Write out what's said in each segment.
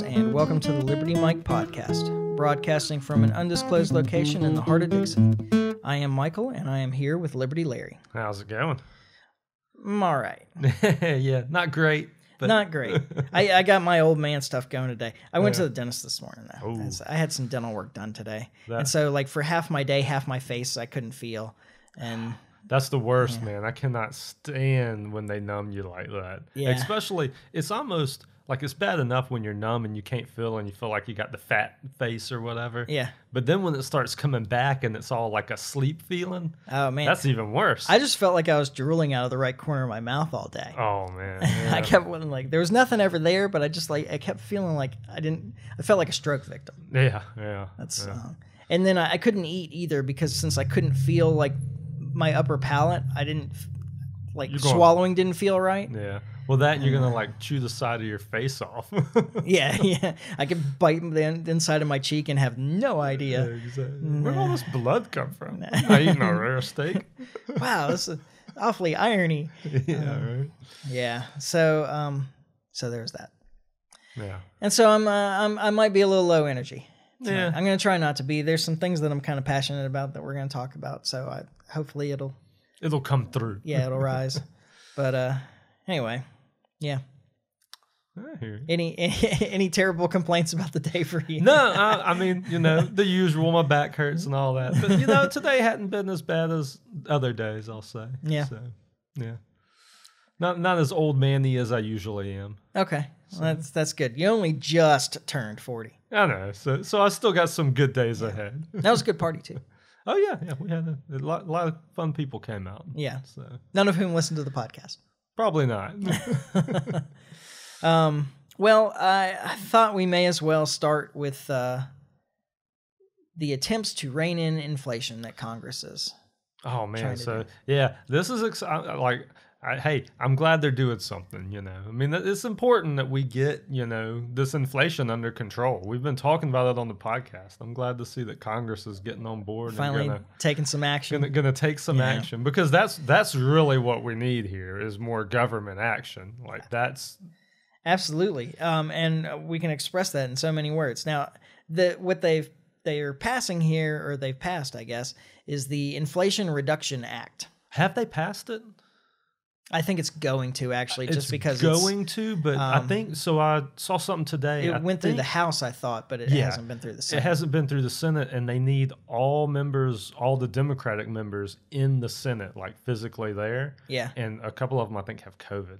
listeners, and welcome to the Liberty Mic podcast, broadcasting from an undisclosed location in the heart of Dixon. I am Michael, and I am here with Liberty Larry. How's it going? I'm all right. yeah, not great. But Not great. I, I got my old man stuff going today. I went to the dentist this morning. Though. I had some dental work done today, and so like for half my day, half my face I couldn't feel, and That's the worst, man. I cannot stand when they numb you like that. Yeah. Especially, it's almost like it's bad enough when you're numb and you can't feel and you feel like you got the fat face or whatever. yeah. But then when it starts coming back and it's all like a sleep feeling, Oh man, that's even worse. I just felt like I was drooling out of the right corner of my mouth all day. oh, man. I kept wanting, like there was nothing ever there, but I just like I kept feeling like I didn't. I felt like a stroke victim. yeah, yeah. That's yeah. uh, and then I, I couldn't eat either because since I couldn't feel like my upper palate, I didn't like going- swallowing didn't feel right. yeah. Well, that you're going to like chew the side of your face off. Yeah, yeah. I could bite the inside of my cheek and have no idea. exactly. Where'd all this blood come from? I eating a rare steak? Wow, this is awfully irony. yeah, right. Yeah. So um, so there's that. Yeah. And so I'm, uh, I'm I might be a little low energy. tonight. Yeah. I'm gonna try not to be. There's some things that I'm kind of passionate about that we're gonna talk about. So I hopefully it'll It'll come through. yeah it'll rise. But uh, anyway, yeah. I hear you. Any, any any terrible complaints about the day for you? No, I, I mean, you know, the usual, my back hurts and all that. But, you know, today hadn't been as bad as other days, I'll say. Yeah. So, yeah. Not not as old manny as I usually am. Okay, well, that's that's good. You only just turned forty. I know. So so I still got some good days ahead. That was a good party too. Oh, yeah. Yeah. We had a, a, lot, a lot of fun people came out. Yeah. So None of whom listened to the podcast. Probably not. Um, well, I, I thought we may as well start with uh, the attempts to rein in inflation that Congress is. Oh man, so do. yeah, this is ex- like, I, hey, I'm glad they're doing something. You know, I mean, it's important that we get you know this inflation under control. We've been talking about it on the podcast. I'm glad to see that Congress is getting on board Finally and gonna, taking some action. gonna gonna take some Yeah. action because that's that's really what we need here is more government action. Like that's Absolutely. Um, and we can express that in so many words. Now, the what they've they are passing here, or they've passed, I guess, is the Inflation Reduction Act. have they passed it? I think it's going to actually, just it's because it's- going to, but I um, think so. I saw something today. it I went through the House, I thought, but it Yeah. hasn't been through the Senate. It hasn't been through the Senate, and they need all members, all the Democratic members in the Senate, like physically there. yeah. And a couple of them, I think, have COVID.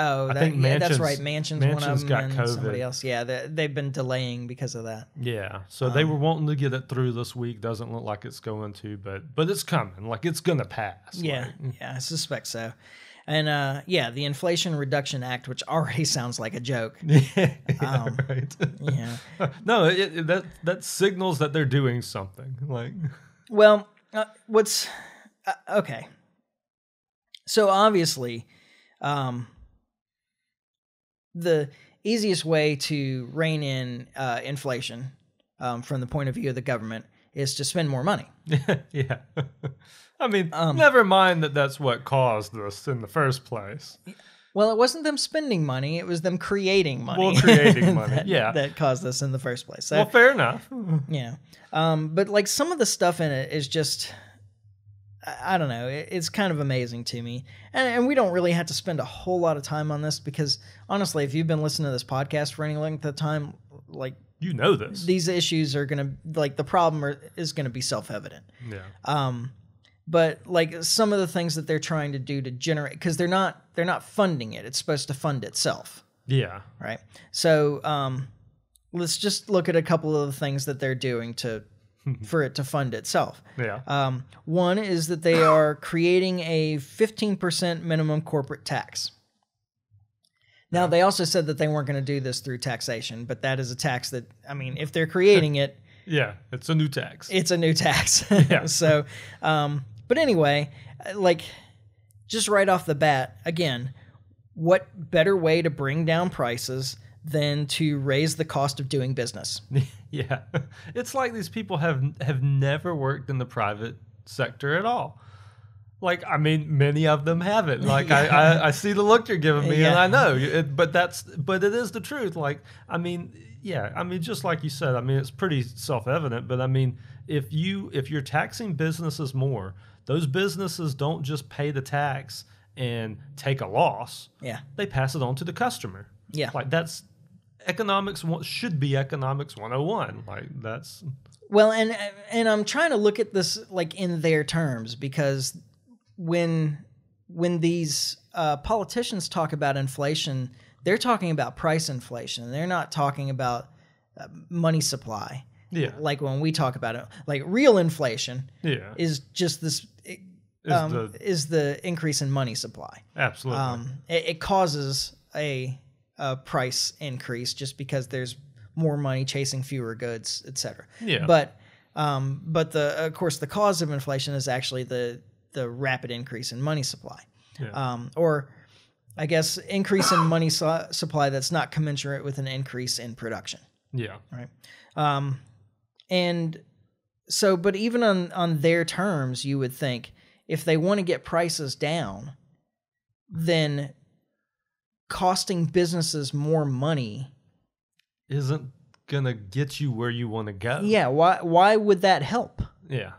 Oh, I that, think yeah, that's right. Manchin's, one of them, got and COVID. somebody else. Yeah, they, they've been delaying because of that. Yeah, so they Um, were wanting to get it through this week. Doesn't look like it's going to, but but it's coming. Like it's gonna pass. Yeah, Like, yeah, I suspect so. And uh, yeah, the Inflation Reduction Act, which already sounds like a joke. yeah, Um, right. Yeah. no, it, it, that that signals that they're doing something. Like Well, uh, what's uh, okay? So obviously, um, the easiest way to rein in uh, inflation, um, from the point of view of the government, is to spend more money. yeah. I mean, Um, never mind that that's what caused this in the first place. Well, it wasn't them spending money; it was them creating money. Well, creating money, that, yeah. that caused this in the first place. So, Well, fair enough. Yeah. Um, but like some of the stuff in it is just, I, I don't know, it, it's kind of amazing to me. And, and we don't really have to spend a whole lot of time on this because honestly, if you've been listening to this podcast for any length of time, like You know this. these issues are going to, like the problem are, is going to be self evident. yeah. Um, but like some of the things that they're trying to do to generate, because they're not, they're not funding it. It's supposed to fund itself Yeah. right? So um, let's just look at a couple of the things that they're doing to for it to fund itself. Yeah. Um, one is that they are creating a 15% minimum corporate tax. Now, they also said that they weren't going to do this through taxation, but that is a tax that, I mean, if they're creating it, Yeah. It's a new tax. it's a new tax. Yeah. so, um, but anyway, like just right off the bat, again, what better way to bring down prices than to raise the cost of doing business? yeah. It's like these people have have never worked in the private sector at all. Like, I mean, many of them haven't. Like, I, I, I see the look you're giving me, and I know. It, but that's, but it is the truth. Like, I mean, yeah, I mean, just like you said, I mean, it's pretty self-evident. But I mean, if you, if you're taxing businesses more, those businesses don't just pay the tax and take a loss. Yeah. They pass it on to the customer. Yeah. Like that's economics. Should be economics 101. Like that's Well, and and I'm trying to look at this like in their terms because when when these uh, politicians talk about inflation, they're talking about price inflation. They're not talking about uh, money supply. yeah, Like when we talk about it, like real inflation yeah. is just this Is um, the is the increase in money supply. absolutely Um, it, it causes a, a price increase just because there's more money chasing fewer goods, etc. Yeah. But um, but the of course the cause of inflation is actually the the rapid increase in money supply, Yeah. um, or I guess increase in money su- supply that's not commensurate with an increase in production yeah, right? Um, and so, but even on on their terms, you would think if they want to get prices down, then costing businesses more money. isn't gonna get you where you want to go. Yeah, why why would that help? yeah.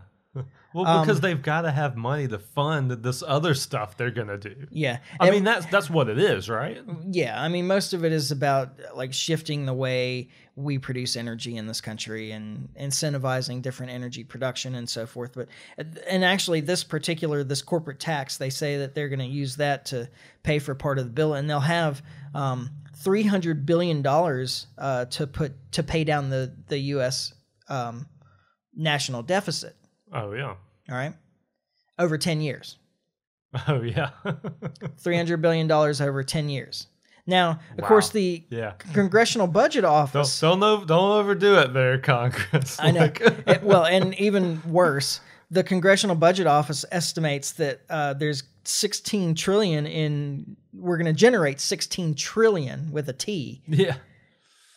Well, because Um, they've got to have money to fund this other stuff they're gonna do. Yeah, I and- mean, that's that's what it is, right? yeah, I mean, most of it is about like shifting the way we produce energy in this country and incentivizing different energy production and so forth. But and actually, this particular this corporate tax, they say that they're going to use that to pay for part of the bill, and they'll have um, three hundred billion dollars uh, to put to pay down the the U.S. Um, national deficit. Oh yeah. All right, over ten years. Oh yeah. Three hundred billion dollars over ten years. Now, of course, the yeah. Congressional Budget Don't Office. don't don't overdo it there, Congress. I know. It- well, and even worse, the Congressional Budget Office estimates that uh, there's 16 trillion in. We're going to generate 16 trillion with a T, yeah.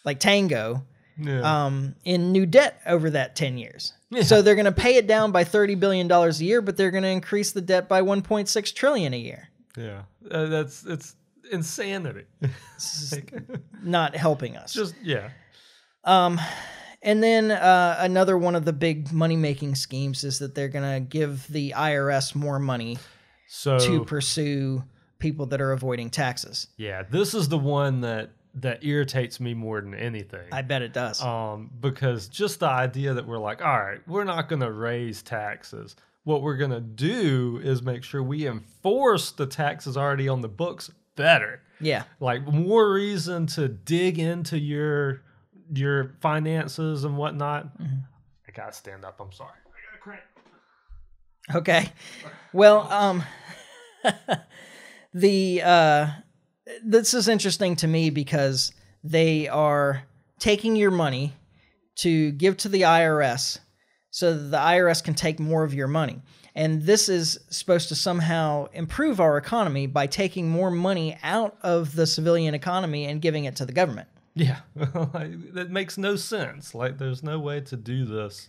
like Tango, Yeah. um, in new debt over that 10 years. Yeah. So they're going to pay it down by 30 billion dollars a year, but they're going to increase the debt by 1.6 trillion a year. yeah. Uh, that's it's insanity. Like, Not helping us. just yeah. Um, and then uh, another one of the big money making schemes is that they're going to give the IRS more money So to pursue people that are avoiding taxes. yeah, this is the one that that irritates me more than anything. I bet it does. um, because just the idea that we're like, all right, we're not going to raise taxes. What we're going to do is make sure we enforce the taxes already on the books better. yeah. Like more reason to dig into your your finances and whatnot. I gotta stand up. I'm sorry. I got a cramp. Okay. Well, um, the uh, this is interesting to me because they are taking your money to give to the IRS so that the IRS can take more of your money. And this is supposed to somehow improve our economy by taking more money out of the civilian economy and giving it to the government. Yeah, that makes no sense. Like, there's no way to do this.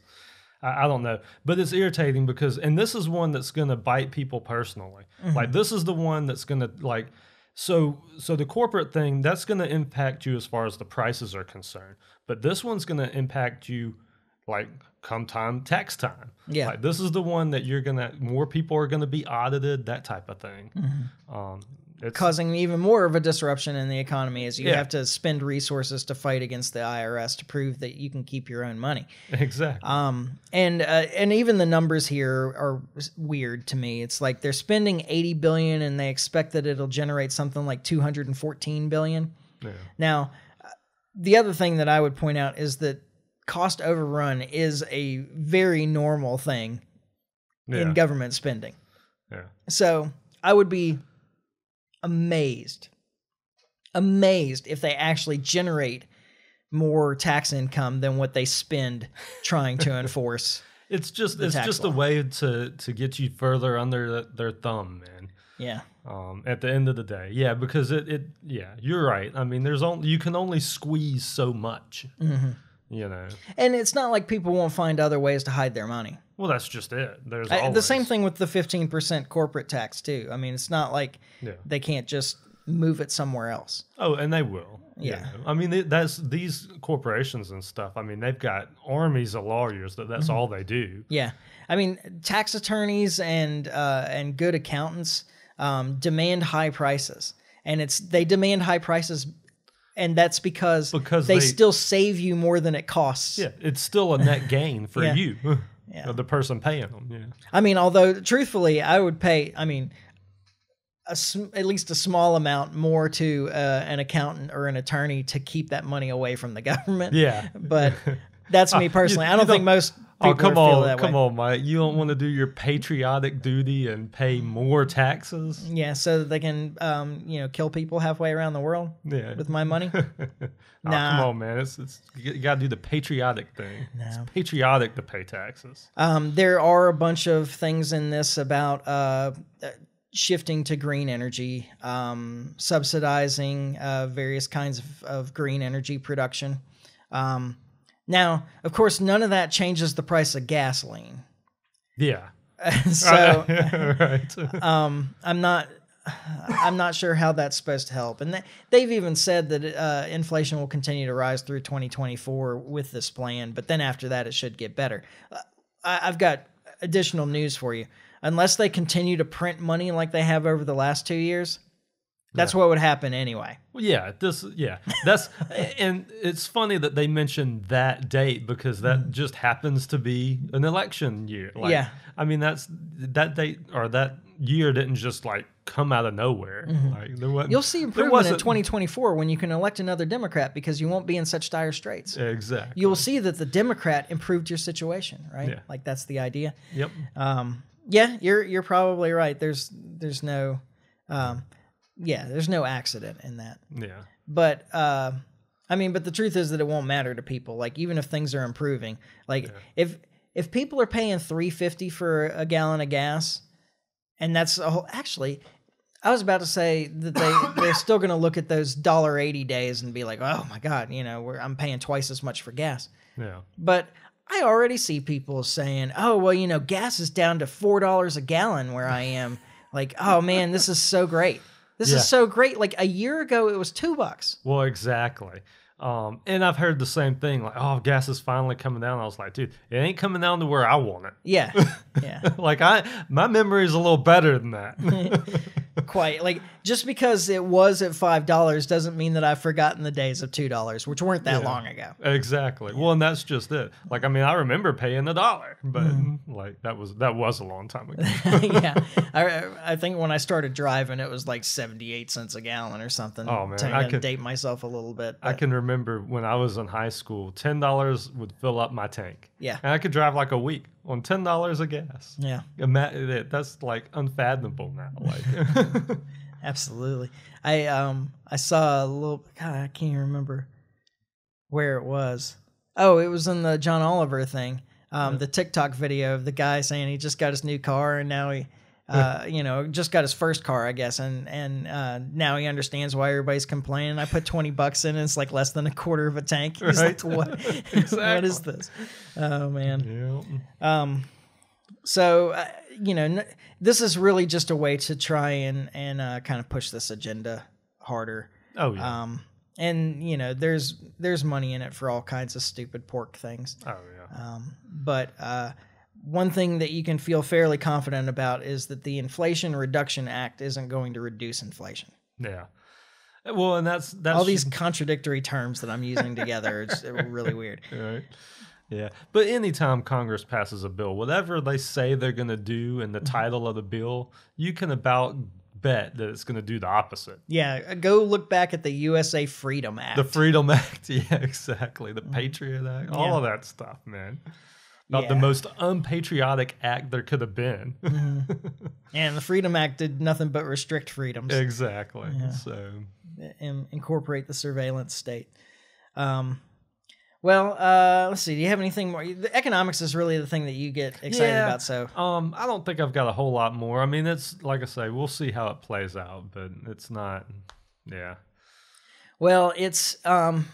I, I don't know, but it's irritating because, and this is one that's gonna bite people personally. Mm-hmm. Like, this is the one that's gonna like. So, so the corporate thing that's gonna impact you as far as the prices are concerned, but this one's gonna impact you, like come time tax time. Yeah. like, this is the one that you're gonna more people are gonna be audited, that type of thing. Um, it's, causing even more of a disruption in the economy as you Yeah. have to spend resources to fight against the IRS to prove that you can keep your own money. exactly. Um, and uh, and even the numbers here are weird to me. It's like they're spending 80 billion and they expect that it'll generate something like 214 billion. yeah. Now, uh, the other thing that I would point out is that cost overrun is a very normal thing Yeah. in government spending. yeah. So I would be amazed, amazed if they actually generate more tax income than what they spend trying to enforce. It's just it's just a way to to get you further under the, their thumb, man. Yeah. Um, at the end of the day, yeah, because it it yeah, you're right. I mean, there's only you can only squeeze so much, hmm you know. And it's not like people won't find other ways to hide their money. Well, that's just it. There's I- the same thing with the 15% corporate tax too. I mean, it's not like Yeah. they can't just move it somewhere else. Oh, and they will. you Yeah. know. I mean, that's these corporations and stuff. I mean, they've got armies of lawyers that that's Mm-hmm. all they do. Yeah, I mean, tax attorneys and uh, and good accountants um, demand high prices, and it's they demand high prices, and that's because Because they, they- still save you more than it costs. Yeah, it's still a net gain for Yeah. you, Yeah. the person paying them. Yeah. I mean, although truthfully, I would pay. I mean. A, sm- at least a small amount more to uh, an accountant or an attorney to keep that money away from the government. Yeah. but that's me personally. I don't think don't- most Oh come on, come way. on, Mike! You don't want to do your patriotic duty and pay more taxes? Yeah, so that they can, um, you know, kill people halfway around the world Yeah. with my money. Oh, Nah. come on, man! It's, it's you got to do the patriotic thing. It's patriotic to pay taxes. Um, there are a bunch of things in this about uh, uh, shifting to green energy, um, subsidizing uh, various kinds of, of green energy production. Um, now, of course, none of that changes the price of gasoline. Yeah. so right. um, I'm not. I'm not sure how that's supposed to help, and they, they've even said that uh, inflation will continue to rise through 2024 with this plan, but then after that, it should get better. Uh, I've got additional news for you. Unless they continue to print money like they have over the last two years, that's what would happen anyway. Well, yeah, this, yeah, that's, and it's funny that they mentioned that date because that just happens to be an election year. Like, Mm-hmm. Yeah. I mean, that's that date or that year didn't just like come out of nowhere. Like there wasn't. Mm-hmm. You'll see there improvement in wasn't- 2024 when you can elect another Democrat because you won't be in such dire straits. Exactly. You'll see that the Democrat improved your situation, right? Yeah. Like that's the idea. Yep. Um, yeah, you're you're probably right. There's there's no, um, yeah, there's no accident in that. Yeah. But uh, I mean, but the truth is that it won't matter to people. Like even if things are improving, like if if people are paying three fifty for a gallon of gas, and that's a whole, actually. I was about to say that they they're still going to look at those dollar eighty days and be like, oh my god, you know, we're, I'm paying twice as much for gas. Yeah. But I already see people saying, "Oh, well, you know, gas is down to four dollars a gallon where I am." like, oh man, this is so great. This Yeah. is so great. Like a year ago, it was two bucks. Well, exactly. Um, and I've heard the same thing, like, "Oh, gas is finally coming down." I was like, "Dude, it ain't coming down to where I want it." Yeah, yeah, like I, my memory is a little better than that. quite. Like just because it was at five dollars doesn't mean that I've forgotten the days of two dollars, which weren't that Yeah. long ago. exactly. Well, and that's just it. Like, I mean, I remember paying a dollar, but Mm-hmm. like that was that was a long time ago. yeah, I, I think when I started driving, it was like seventy eight cents a gallon or something. Oh, man, I kinda date myself a little bit. I can remember when I was in high school, ten dollars would fill up my tank. Yeah. and I could drive like a week on ten dollars a gas. yeah. Ima- that's like unfathomable now. Like, Absolutely. I um I saw a little God, I can't even remember where it was. Oh, it was in the John Oliver thing. Um the TikTok video of the guy saying he just got his new car and now he uh, you know, just got his first car, I guess, and and uh, now he understands why everybody's complaining. I put twenty bucks in, and it's like less than a quarter of a tank. He's Right. like, "What? what Exactly. is this?" Oh man. yeah. Um, so uh, you know, n- this is really just a way to try and and uh, kind of push this agenda harder. Oh yeah. Um, and you know, there's there's money in it for all kinds of stupid pork things. oh yeah. Um, but uh, one thing that you can feel fairly confident about is that the Inflation Reduction Act isn't going to reduce inflation. Yeah. Well, and that's that's All these contradictory terms that I'm using together, it's really weird. right. Yeah, but anytime Congress passes a bill, whatever they say they're going to do in the Mm-hmm. title of the bill, you can about bet that it's going to do the opposite. Yeah, uh, go look back at the USA Freedom Act. The Freedom Act, yeah, exactly. The Patriot Act, all Mm-hmm. Yeah. of that stuff, man. About the most unpatriotic act there could have been. and the Freedom Act did nothing but restrict freedoms. exactly. So, in, incorporate the surveillance state. Um, well, uh, let's see. Do you have anything more? The economics is really the thing that you get excited Yeah. about. So, um, I don't think I've got a whole lot more. I mean, it's like I say, we'll see how it plays out, but it's not. Yeah. well, it's um,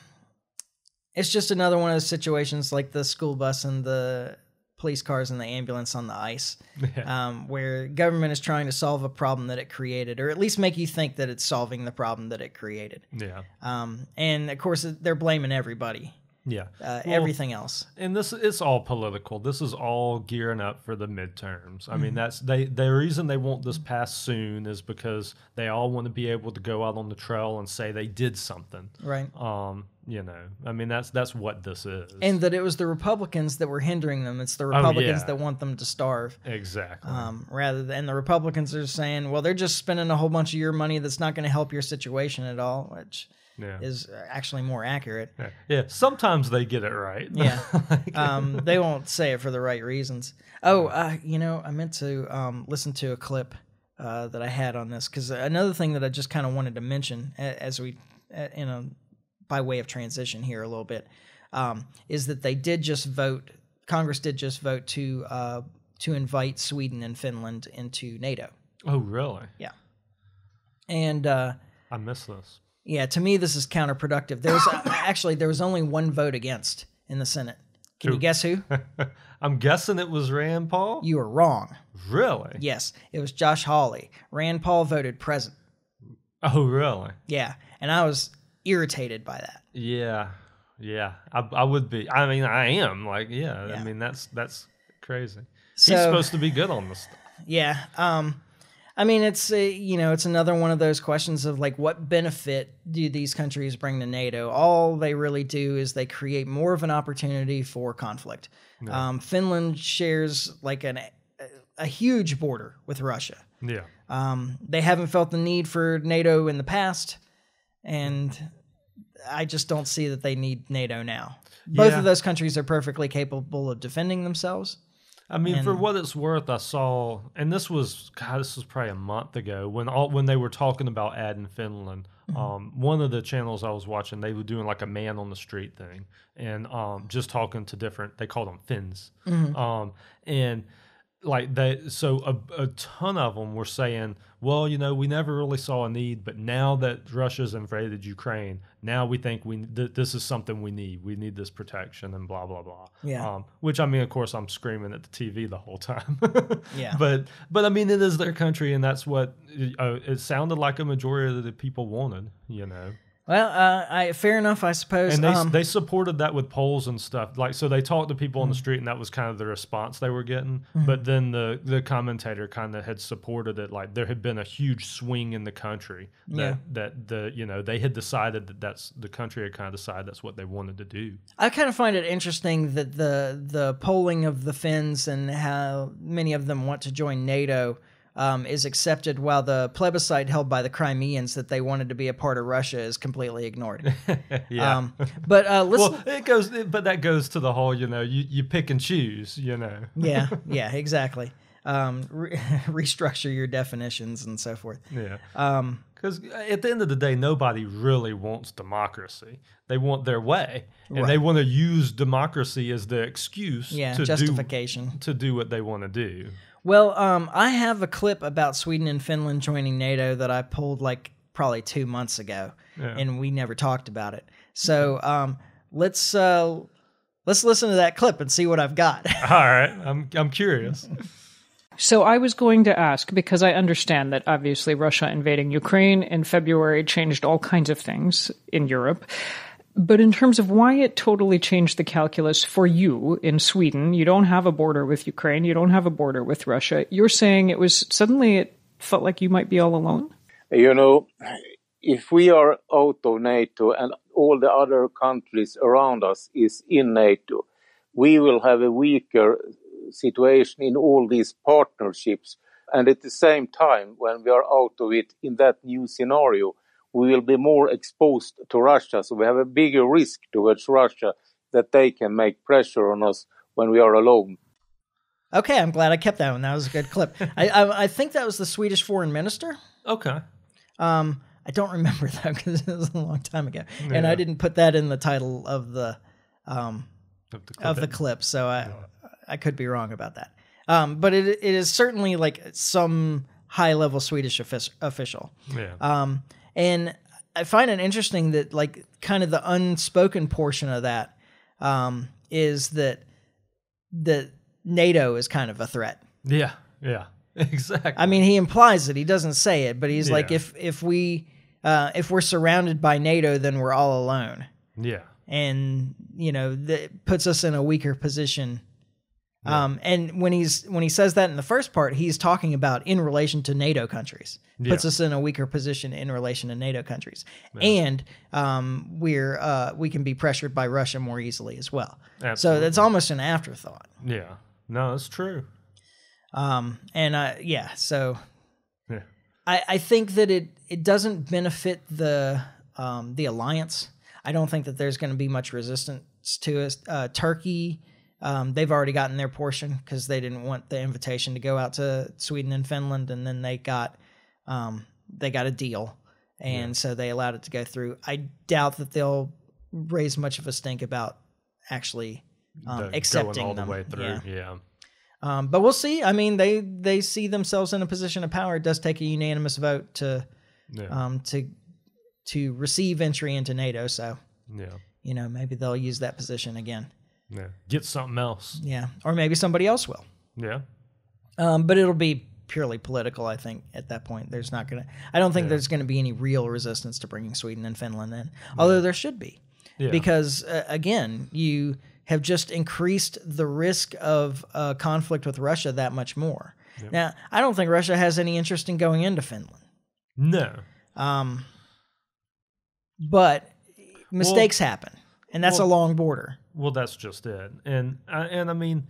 it's just another one of those situations like the school bus and the police cars and the ambulance on the ice, um, where government is trying to solve a problem that it created, or at least make you think that it's solving the problem that it created. Yeah. Um, and of course, they're blaming everybody, Yeah. uh, Well, everything else. and this it's all political. This is all gearing up for the midterms. I Mm-hmm. mean, that's they the reason they want this passed soon is because they all want to be able to go out on the trail and say they did something. Right. Um, you know, I mean that's that's what this is. And that it was the Republicans that were hindering them. It's the Republicans Oh, yeah. that want them to starve. exactly. um, rather than the Republicans are saying, well, they're just spending a whole bunch of your money that's not going to help your situation at all, which yeah. is actually more accurate. yeah. Yeah. Sometimes they get it right. Yeah. Um, they won't say it for the right reasons. Oh, uh, you know, I meant to um, listen to a clip uh, that I had on this because another thing that I just kind of wanted to mention as we, you know, by way of transition here a little bit, um, is that they did just vote. Congress did just vote to uh, to invite Sweden and Finland into NATO. oh, really? Yeah. And uh, I miss this. Yeah, to me, this is counterproductive. There was actually there was only one vote against in the Senate. Can you guess who? I'm guessing it was Rand Paul. You are wrong. really? Yes, it was Josh Hawley. Rand Paul voted present. Oh, really? Yeah, and I was irritated by that. Yeah, yeah. I, I would be. I mean, I am. Like, yeah. Yeah. I mean, that's that's crazy. So He's supposed to be good on this stuff. yeah, um, I mean, it's uh, you know, it's another one of those questions of like, what benefit do these countries bring to NATO? All they really do is they create more of an opportunity for conflict. Um, Finland shares like an a huge border with Russia. Yeah. Um, they haven't felt the need for NATO in the past, and I just don't see that they need NATO now. Both Yeah. of those countries are perfectly capable of defending themselves. I mean, for what it's worth, I saw, and this was God, this was probably a month ago when all when they were talking about adding Finland. Mm-hmm. Um, one of the channels I was watching, they were doing like a man on the street thing, and um, just talking to different. They called them Finns, Mm-hmm. um, and like they, so a, a ton of them were saying, well, you know, we never really saw a need, but now that Russia's invaded Ukraine, now we think we th- this is something we need. We need this protection and blah blah blah. Yeah. Um, which I mean, of course, I'm screaming at the TV the whole time. Yeah. But but I mean, it is their country, and that's what uh, it sounded like a majority of the people wanted. You know, Well, uh, I fair enough, I suppose. and they um, they supported that with polls and stuff. Like so, they talked to people Mm-hmm. on the street, and that was kind of the response they were getting. But then the the commentator kind of had supported it. Like there had been a huge swing in the country that Yeah. that the you know they had decided that that's the country had kind of decided that's what they wanted to do. I kind of find it interesting that the the polling of the Finns and how many of them want to join NATO um, is accepted, while the plebiscite held by the Crimeans that they wanted to be a part of Russia is completely ignored. yeah. um, but uh, listen, well, it goes, but that goes to the whole, you know, you, you pick and choose, you know. yeah, yeah, exactly. Um, re- restructure your definitions and so forth. Yeah. Um, Because at the end of the day, nobody really wants democracy. They want their way, and they want to use democracy as the excuse yeah, to justification. do to do what they want to do. Well, um, I have a clip about Sweden and Finland joining NATO that I pulled like probably two months ago, Yeah. and we never talked about it. So um, let's uh, let's listen to that clip and see what I've got. All right, I'm I'm curious. So I was going to ask because I understand that obviously Russia invading Ukraine in February changed all kinds of things in Europe. But in terms of why it totally changed the calculus for you in Sweden, you don't have a border with Ukraine, you don't have a border with Russia. You're saying it was suddenly it felt like you might be all alone? You know, if we are out of NATO and all the other countries around us is in NATO, we will have a weaker situation in all these partnerships. And at the same time, when we are out of it in that new scenario, we will be more exposed to Russia. So we have a bigger risk towards Russia that they can make pressure on us when we are alone. okay, I'm glad I kept that one. That was a good clip. I, I I think that was the Swedish foreign minister. Okay. Um, I don't remember though because it was a long time ago, and I didn't put that in the title of the um, Of the of the clip. clip, so I I could be wrong about that. Um, but it it is certainly like some high level Swedish offic- official. yeah. Um, and I find it interesting that like kind of the unspoken portion of that um, is that that NATO is kind of a threat. Yeah, yeah, exactly. I mean, he implies it. He doesn't say it, but he's like, if if we uh, if we're surrounded by NATO, then we're all alone, yeah, and you know that puts us in a weaker position. Um, and when he's when he says that in the first part, he's talking about in relation to NATO countries, puts us in a weaker position in relation to NATO countries, and um, we're uh, we can be pressured by Russia more easily as well. So Absolutely. that's almost an afterthought. yeah. No, that's true. Um, and uh, yeah, so Yeah, I, I think that it it doesn't benefit the um, the alliance. I don't think that there's going to be much resistance to it. Uh, Turkey, um, they've already gotten their portion because they didn't want the invitation to go out to Sweden and Finland, and then they got um, they got a deal, and so they allowed it to go through. I doubt that they'll raise much of a stink about actually um, The- accepting going all them. the way through. Yeah. Yeah, Um, but we'll see. I mean, they they see themselves in a position of power. It does take a unanimous vote to yeah, um, to to receive entry into NATO. So yeah, you know, maybe they'll use that position again. Yeah. Get something else. Yeah, or maybe somebody else will. Yeah, Um, but it'll be purely political. I think at that point, there's not gonna. I don't think there's going to be any real resistance to bringing Sweden and Finland in. Although there should be, yeah, because uh, again, you have just increased the risk of uh, conflict with Russia that much more. Now, I don't think Russia has any interest in going into Finland. no. Um, but mistakes happen, and that's well- a long border. Well, that's just it. And I- and I mean,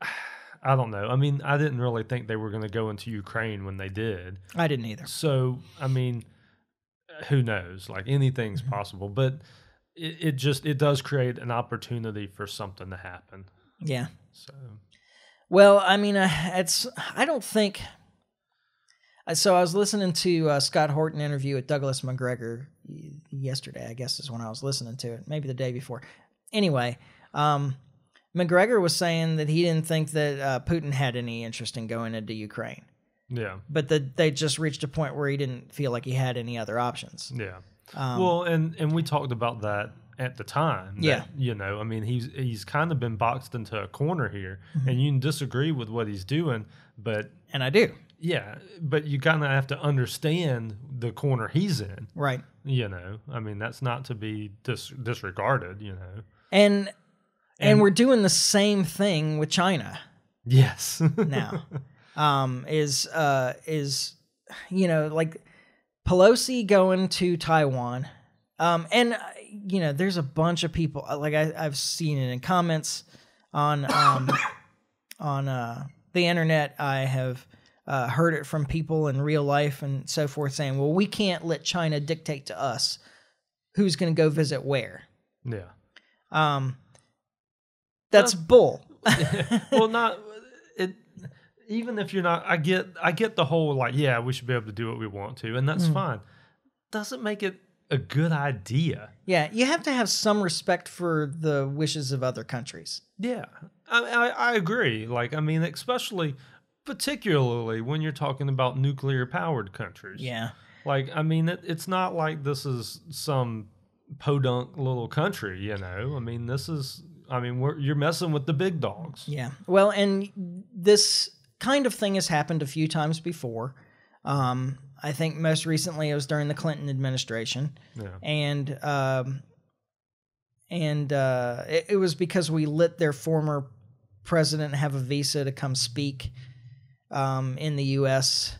I don't know. I mean, I didn't really think they were going to go into Ukraine when they did. I didn't either. So, I mean, who knows? Like anything's Mm-hmm. possible, but it, it just it does create an opportunity for something to happen. Yeah. So, Well, I mean, uh, it's. I don't think. uh, So I was listening to uh, Scott Horton interview with Douglas Macgregor yesterday. I guess is when I was listening to it. Maybe the day before. Anyway, um, Macgregor was saying that he didn't think that uh, Putin had any interest in going into Ukraine, yeah, but that they just reached a point where he didn't feel like he had any other options. yeah. Um, well, and and we talked about that at the time. that, Yeah. you know, I mean, he's he's kind of been boxed into a corner here, Mm-hmm. and you can disagree with what he's doing, but and I do. Yeah, but you kind of have to understand the corner he's in. Right. You know, I mean, that's not to be dis- disregarded. You know. And, and And- we're doing the same thing with China Yes. now. um, is uh, is you know like Pelosi going to Taiwan, um, and uh, you know there's a bunch of people uh, like I, I've seen it in comments on um, on uh, the internet. I have. Uh, heard it from people in real life and so forth saying, well, we can't let China dictate to us who's going to go visit where. yeah. Um, that's bull. Well, not it. Even if you're not, I get, I get the whole like, yeah, we should be able to do what we want to, and that's fine. Doesn't make it a good idea. Yeah, you have to have some respect for the wishes of other countries. Yeah, I, I, I agree. Like, I mean, especially, particularly when you're talking about nuclear powered countries. Yeah. Like, I mean, it, it's not like this is some podunk little country, you know. I mean, this is, I mean, we're, you're messing with the big dogs. Yeah. Well, and this kind of thing has happened a few times before. Um, I think most recently it was during the Clinton administration, Yeah, and um, and uh, it, it was because we let their former president have a visa to come speak um, in the U.S.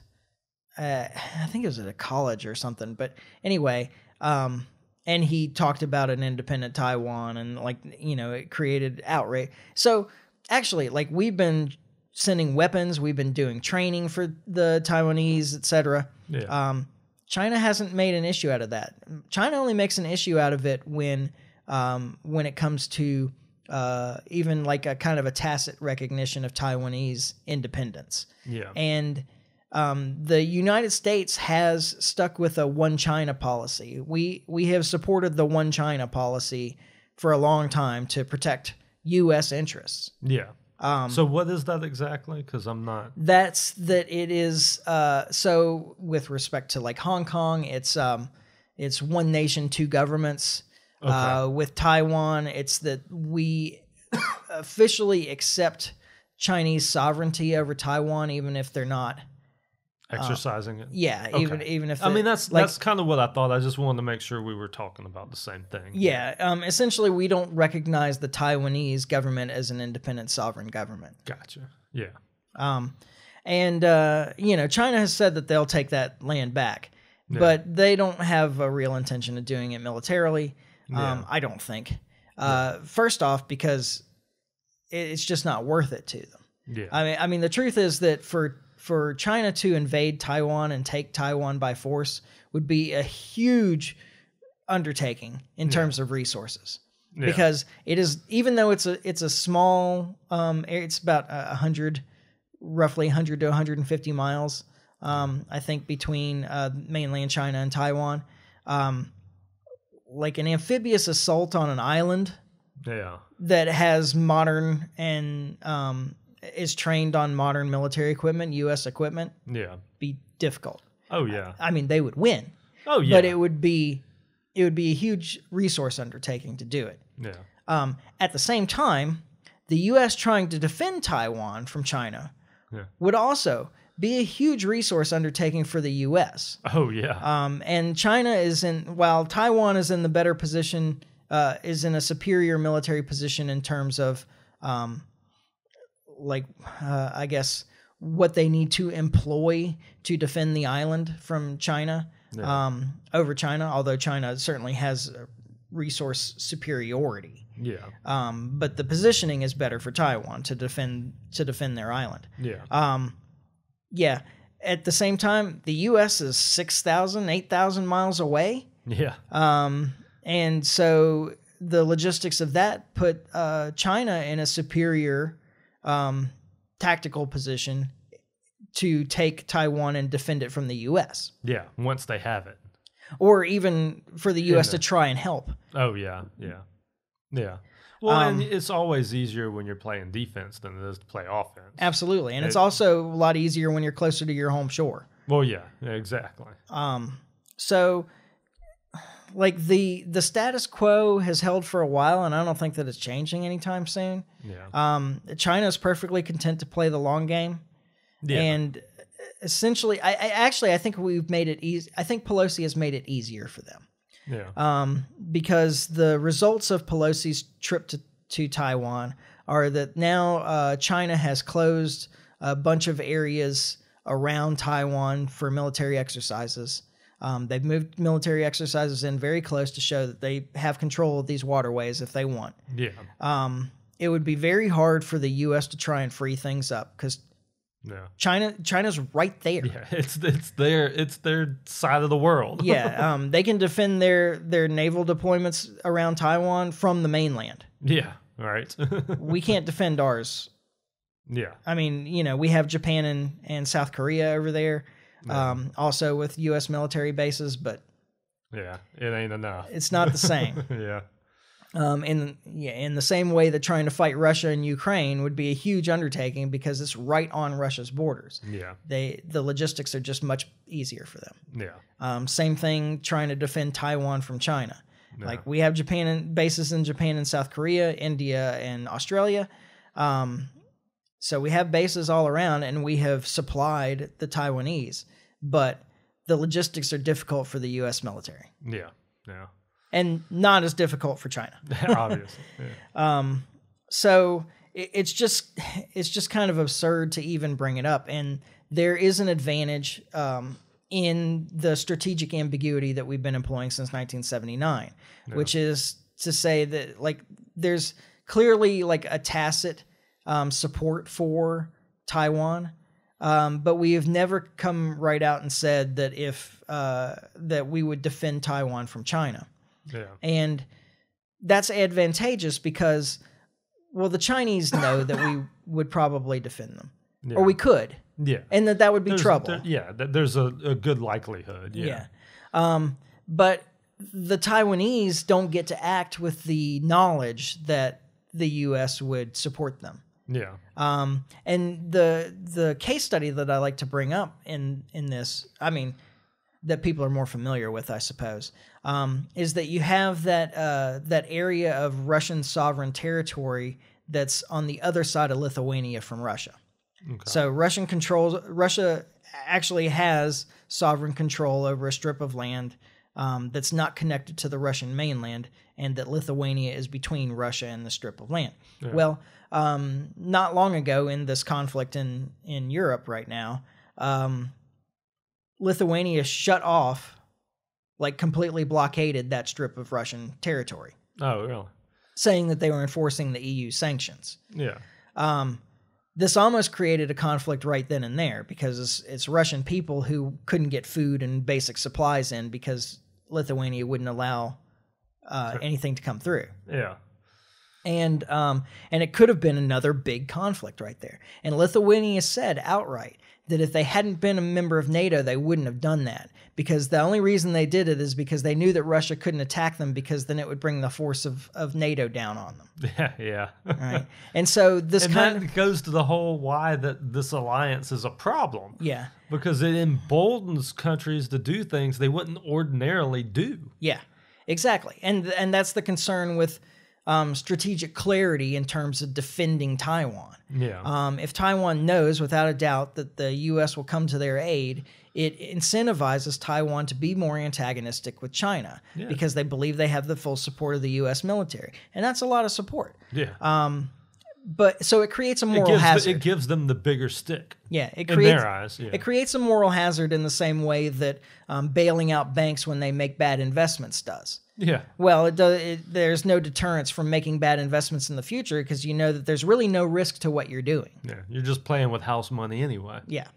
Uh, I think it was at a college or something, but anyway, um, and he talked about an independent Taiwan and like you know it created outrage. So actually, like we've been sending weapons, we've been doing training for the Taiwanese, etc. yeah, Um, China hasn't made an issue out of that. China only makes an issue out of it when um, when it comes to uh, even like a kind of a tacit recognition of Taiwanese independence. yeah, And um, the United States has stuck with a one China policy. We we have supported the one China policy for a long time to protect U.S. interests. yeah. Um, so, what is that exactly? Because I'm not. that's that it is uh so with respect to like hong kong it's um it's one nation two governments uh with taiwan it's that we officially accept Chinese sovereignty over Taiwan, even if they're not. Exercising it. Yeah, even even if I mean, that's like, that's kind of what I thought. I just wanted to make sure we were talking about the same thing. yeah. Um, essentially, we don't recognize the Taiwanese government as an independent sovereign government. Gotcha. Yeah. Um, and uh, you know, China has said that they'll take that land back, but they don't have a real intention of doing it militarily. Um, I don't think. Uh, First off, because it- it's just not worth it to them. Yeah. I mean, I mean, the truth is that for for China to invade Taiwan and take Taiwan by force would be a huge undertaking in terms of resources. Yeah. Because it is, even though it's a it's a small, um, it's about a hundred, roughly hundred to one hundred and fifty miles. Um, I think between uh, mainland China and Taiwan, um, like an amphibious assault on an island yeah. that has modern and um, is trained on modern military equipment, U.S. equipment, Yeah. be difficult. Oh yeah. I mean, they would win, Oh yeah. but it would be it would be a huge resource undertaking to do it. yeah. Um, at the same time, the U.S. trying to defend Taiwan from China Yeah. would also be a huge resource undertaking for the U.S. Oh yeah. Um, and China is in, while Taiwan is in the better position, uh, is in a superior military position in terms of, um, like, uh, I guess, what they need to employ to defend the island from China um, over China, although China certainly has resource superiority. yeah. Um, but the positioning is better for Taiwan to defend to defend their island. Yeah. Um, yeah. At the same time, the U.S. is 6,000, 8,000 miles away. yeah. Um, and so the logistics of that put uh, China in a superior um, tactical position to take Taiwan and defend it from the U.S. Yeah. Once they have it. or even for the U.S. the- to try and help. Oh yeah. Yeah. Yeah. Well, Um, and it's always easier when you're playing defense than it is to play offense. Absolutely. And it's also a lot easier when you're closer to your home shore. Well, yeah. yeah exactly. Um, so like the the status quo has held for a while and I don't think that it's changing anytime soon. Yeah. Um, China is perfectly content to play the long game. yeah. And essentially, I, I actually I think we've made it easy. I think Pelosi has made it easier for them yeah. um, because the results of Pelosi's trip to, to Taiwan are that now uh, China has closed a bunch of areas around Taiwan for military exercises. Um, they've moved military exercises in very close to show that they have control of these waterways if they want. yeah. Um, it would be very hard for the U.S. to try and free things up because Yeah. China China's right there. Yeah. It's it's their it's their side of the world. yeah, um, they can defend their their naval deployments around Taiwan from the mainland. yeah. Right. We can't defend ours. yeah. I mean, you know, we have Japan and, and South Korea over there, um, also with U.S. military bases, but Yeah. It ain't enough. it's not the same. yeah. um, in yeah, in the same way that trying to fight Russia and Ukraine would be a huge undertaking because it's right on Russia's borders. Yeah. They the logistics are just much easier for them. Yeah. Um, same thing trying to defend Taiwan from China. Like we have Japan and bases in Japan and South Korea, India and Australia. Um, so we have bases all around, and we have supplied the Taiwanese, but the logistics are difficult for the U.S. military, Yeah. Yeah. and not as difficult for China. Obviously. Yeah. Um, so it, it's just it's just kind of absurd to even bring it up, and there is an advantage um, in the strategic ambiguity that we've been employing since 1979, which is to say that like there's clearly like a tacit um, support for Taiwan. Um, but we have never come right out and said that if uh, that we would defend Taiwan from China Yeah. and that's advantageous because well the chinese know that we would probably defend them Yeah. or we could Yeah. and that that would be There's- trouble there- yeah. th- There's a, a good likelihood. Yeah. yeah um, but the taiwanese don't get to act with the knowledge that the us would support them Yeah. um, and the the case study that I like to bring up in in this, I mean, that people are more familiar with, I suppose, um, is that you have that uh, that area of Russian sovereign territory that's on the other side of Lithuania from Russia. So Russian controls Russia actually has sovereign control over a strip of land um, that's not connected to the Russian mainland, and that Lithuania is between Russia and the strip of land. Well, um, not long ago in this conflict in in Europe right now, um, Lithuania shut off, like completely blockaded that strip of Russian territory, Oh, really? saying that they were enforcing the EU sanctions. Yeah. Um, this almost created a conflict right then and there because it's, it's Russian people who couldn't get food and basic supplies in because Lithuania wouldn't allow uh, anything to come through. Yeah. And um, and it could have been another big conflict right there. And Lithuania said outright that if they hadn't been a member of NATO, they wouldn't have done that because the only reason they did it is because they knew that Russia couldn't attack them because then it would bring the force of, of NATO down on them. Yeah. Yeah. Right. and so this and kind of goes to the whole why that this alliance is a problem yeah. because it emboldens countries to do things they wouldn't ordinarily do. Yeah, exactly, and and that's the concern with um, strategic clarity in terms of defending Taiwan. Yeah. Um, if Taiwan knows without a doubt that the U.S. will come to their aid, it incentivizes Taiwan to be more antagonistic with China Yeah. because they believe they have the full support of the U.S. military, and that's a lot of support. yeah. Um, but so it creates a it, moral gives, hazard. it gives them the bigger stick yeah, it in creates their eyes. Yeah. it creates a moral hazard in the same way that um, bailing out banks when they make bad investments does. Yeah. Well, it does. It, there's no deterrence from making bad investments in the future because you know that there's really no risk to what you're doing. Yeah. You're just playing with house money anyway. Yeah.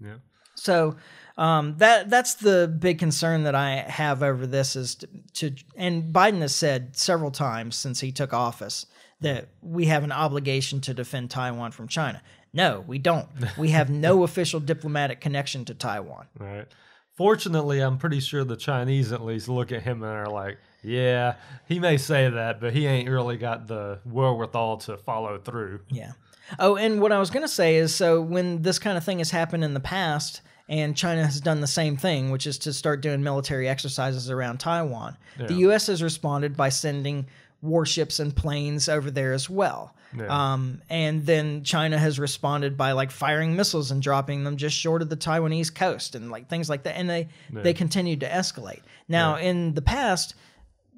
Yeah. So um, that that's the big concern that I have over this is to, to and Biden has said several times since he took office that we have an obligation to defend Taiwan from China. No, we don't. We have no official diplomatic connection to Taiwan. Right. Fortunately, I'm pretty sure the Chinese at least look at him and are like, yeah, he may say that, but he ain't really got the wherewithal to follow through. Yeah. Oh, and what I was going to say is so when this kind of thing has happened in the past, and China has done the same thing, which is to start doing military exercises around Taiwan, the U.S. has responded by sending warships and planes over there as well. Yeah. Um, and then China has responded by like firing missiles and dropping them just short of the Taiwanese coast and like things like that. And they they continued to escalate. Now in the past,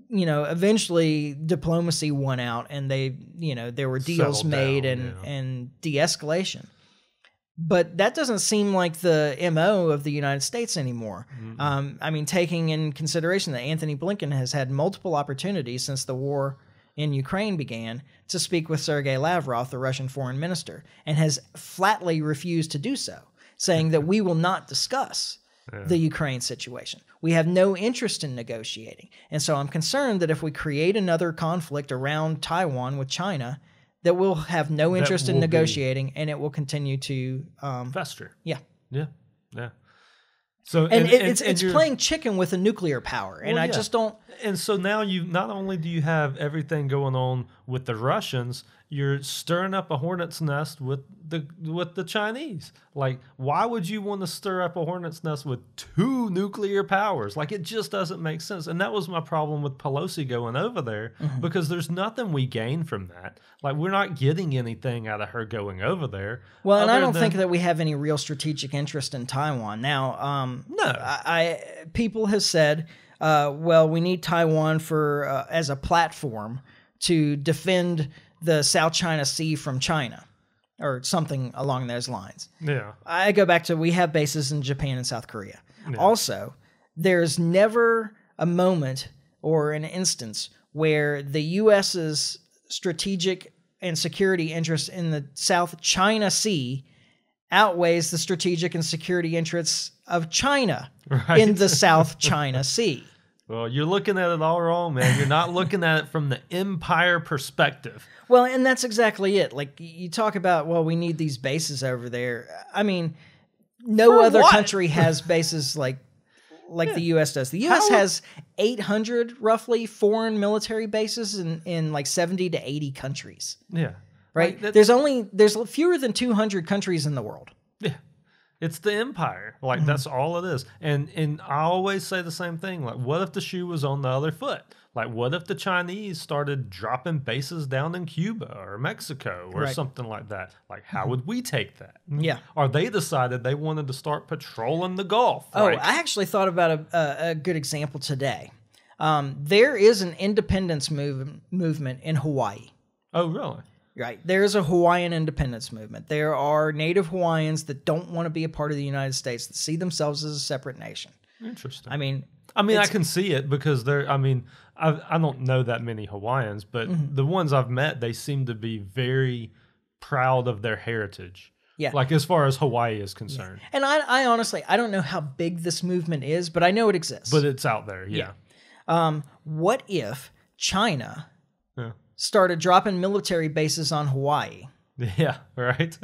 you know, eventually diplomacy won out, and they, you know, there were deals Settled made down, and yeah. and de-escalation. But that doesn't seem like the mo of the United States anymore. Um, I mean, taking in consideration that Antony Blinken has had multiple opportunities since the war in Ukraine began to speak with Sergei Lavrov, the Russian foreign minister, and has flatly refused to do so, saying that we will not discuss the Ukraine situation. We have no interest in negotiating. And so I'm concerned that if we create another conflict around Taiwan with China, that we'll have no interest in negotiating and it will continue to um, Fester. yeah. Yeah. Yeah. So And, it, it's and it's playing chicken with a nuclear power, and Well, I yeah. just don't. And so now you not only do you have everything going on with the Russians, you're stirring up a hornet's nest with the with the Chinese. Like, why would you want to stir up a hornet's nest with two nuclear powers? Like, it just doesn't make sense. And that was my problem with Pelosi going over there Mm-hmm. because there's nothing we gain from that. Like, we're not getting anything out of her going over there. Well, and I don't think that we have any real strategic interest in Taiwan now. Um, No. I, I people have said, uh, well, we need Taiwan for uh, as a platform to defend the South China Sea from China, or something along those lines. Yeah. I go back to we have bases in Japan and South Korea. Also, there's never a moment or an instance where the U.S.'s strategic and security interest in the South China Sea outweighs the strategic and security interests of China in the South China Sea. Well, you're looking at it all wrong, man. You're not looking at it from the empire perspective. Well, and that's exactly it. Like you talk about, well, we need these bases over there. I mean, no For other what? country has bases like like the U.S. does. The U.S. How- has 800 roughly foreign military bases in in like 70 to 80 countries. Yeah. Right? Like, there's only there's fewer than 200 countries in the world. Yeah. It's the empire. Like Mm-hmm. that's all it is. And and I always say the same thing. Like, what if the shoe was on the other foot? Like, what if the Chinese started dropping bases down in Cuba or Mexico or Right. Mm-hmm. something like that? Like, how would we take that? Yeah. Or they decided they wanted to start patrolling the Gulf. Oh, like, I actually thought about a, a, a good example today. Um, there is an independence move, movement in Hawaii. oh, really? Right. There's a Hawaiian independence movement. There are Native Hawaiians that don't want to be a part of the United States, that see themselves as a separate nation. Interesting. I mean, I mean, I can see it because they're. I mean, I I don't know that many Hawaiians, but Mm-hmm. the ones I've met, they seem to be very proud of their heritage. Yeah. Like as far as Hawaii is concerned, and I, I honestly, I don't know how big this movement is, but I know it exists. but it's out there. Yeah. um, what if China Yeah. Started dropping military bases on Hawaii Yeah. Right.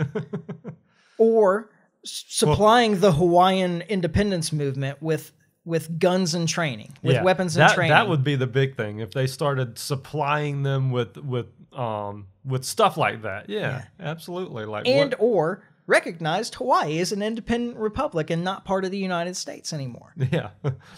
or s- supplying the Hawaiian independence movement with with guns and training, with Yeah. weapons and that, training? That would be the big thing if they started supplying them with with um with stuff like that. Yeah. Absolutely. Like and what, or recognized Hawaii as an independent republic and not part of the United States anymore. Yeah,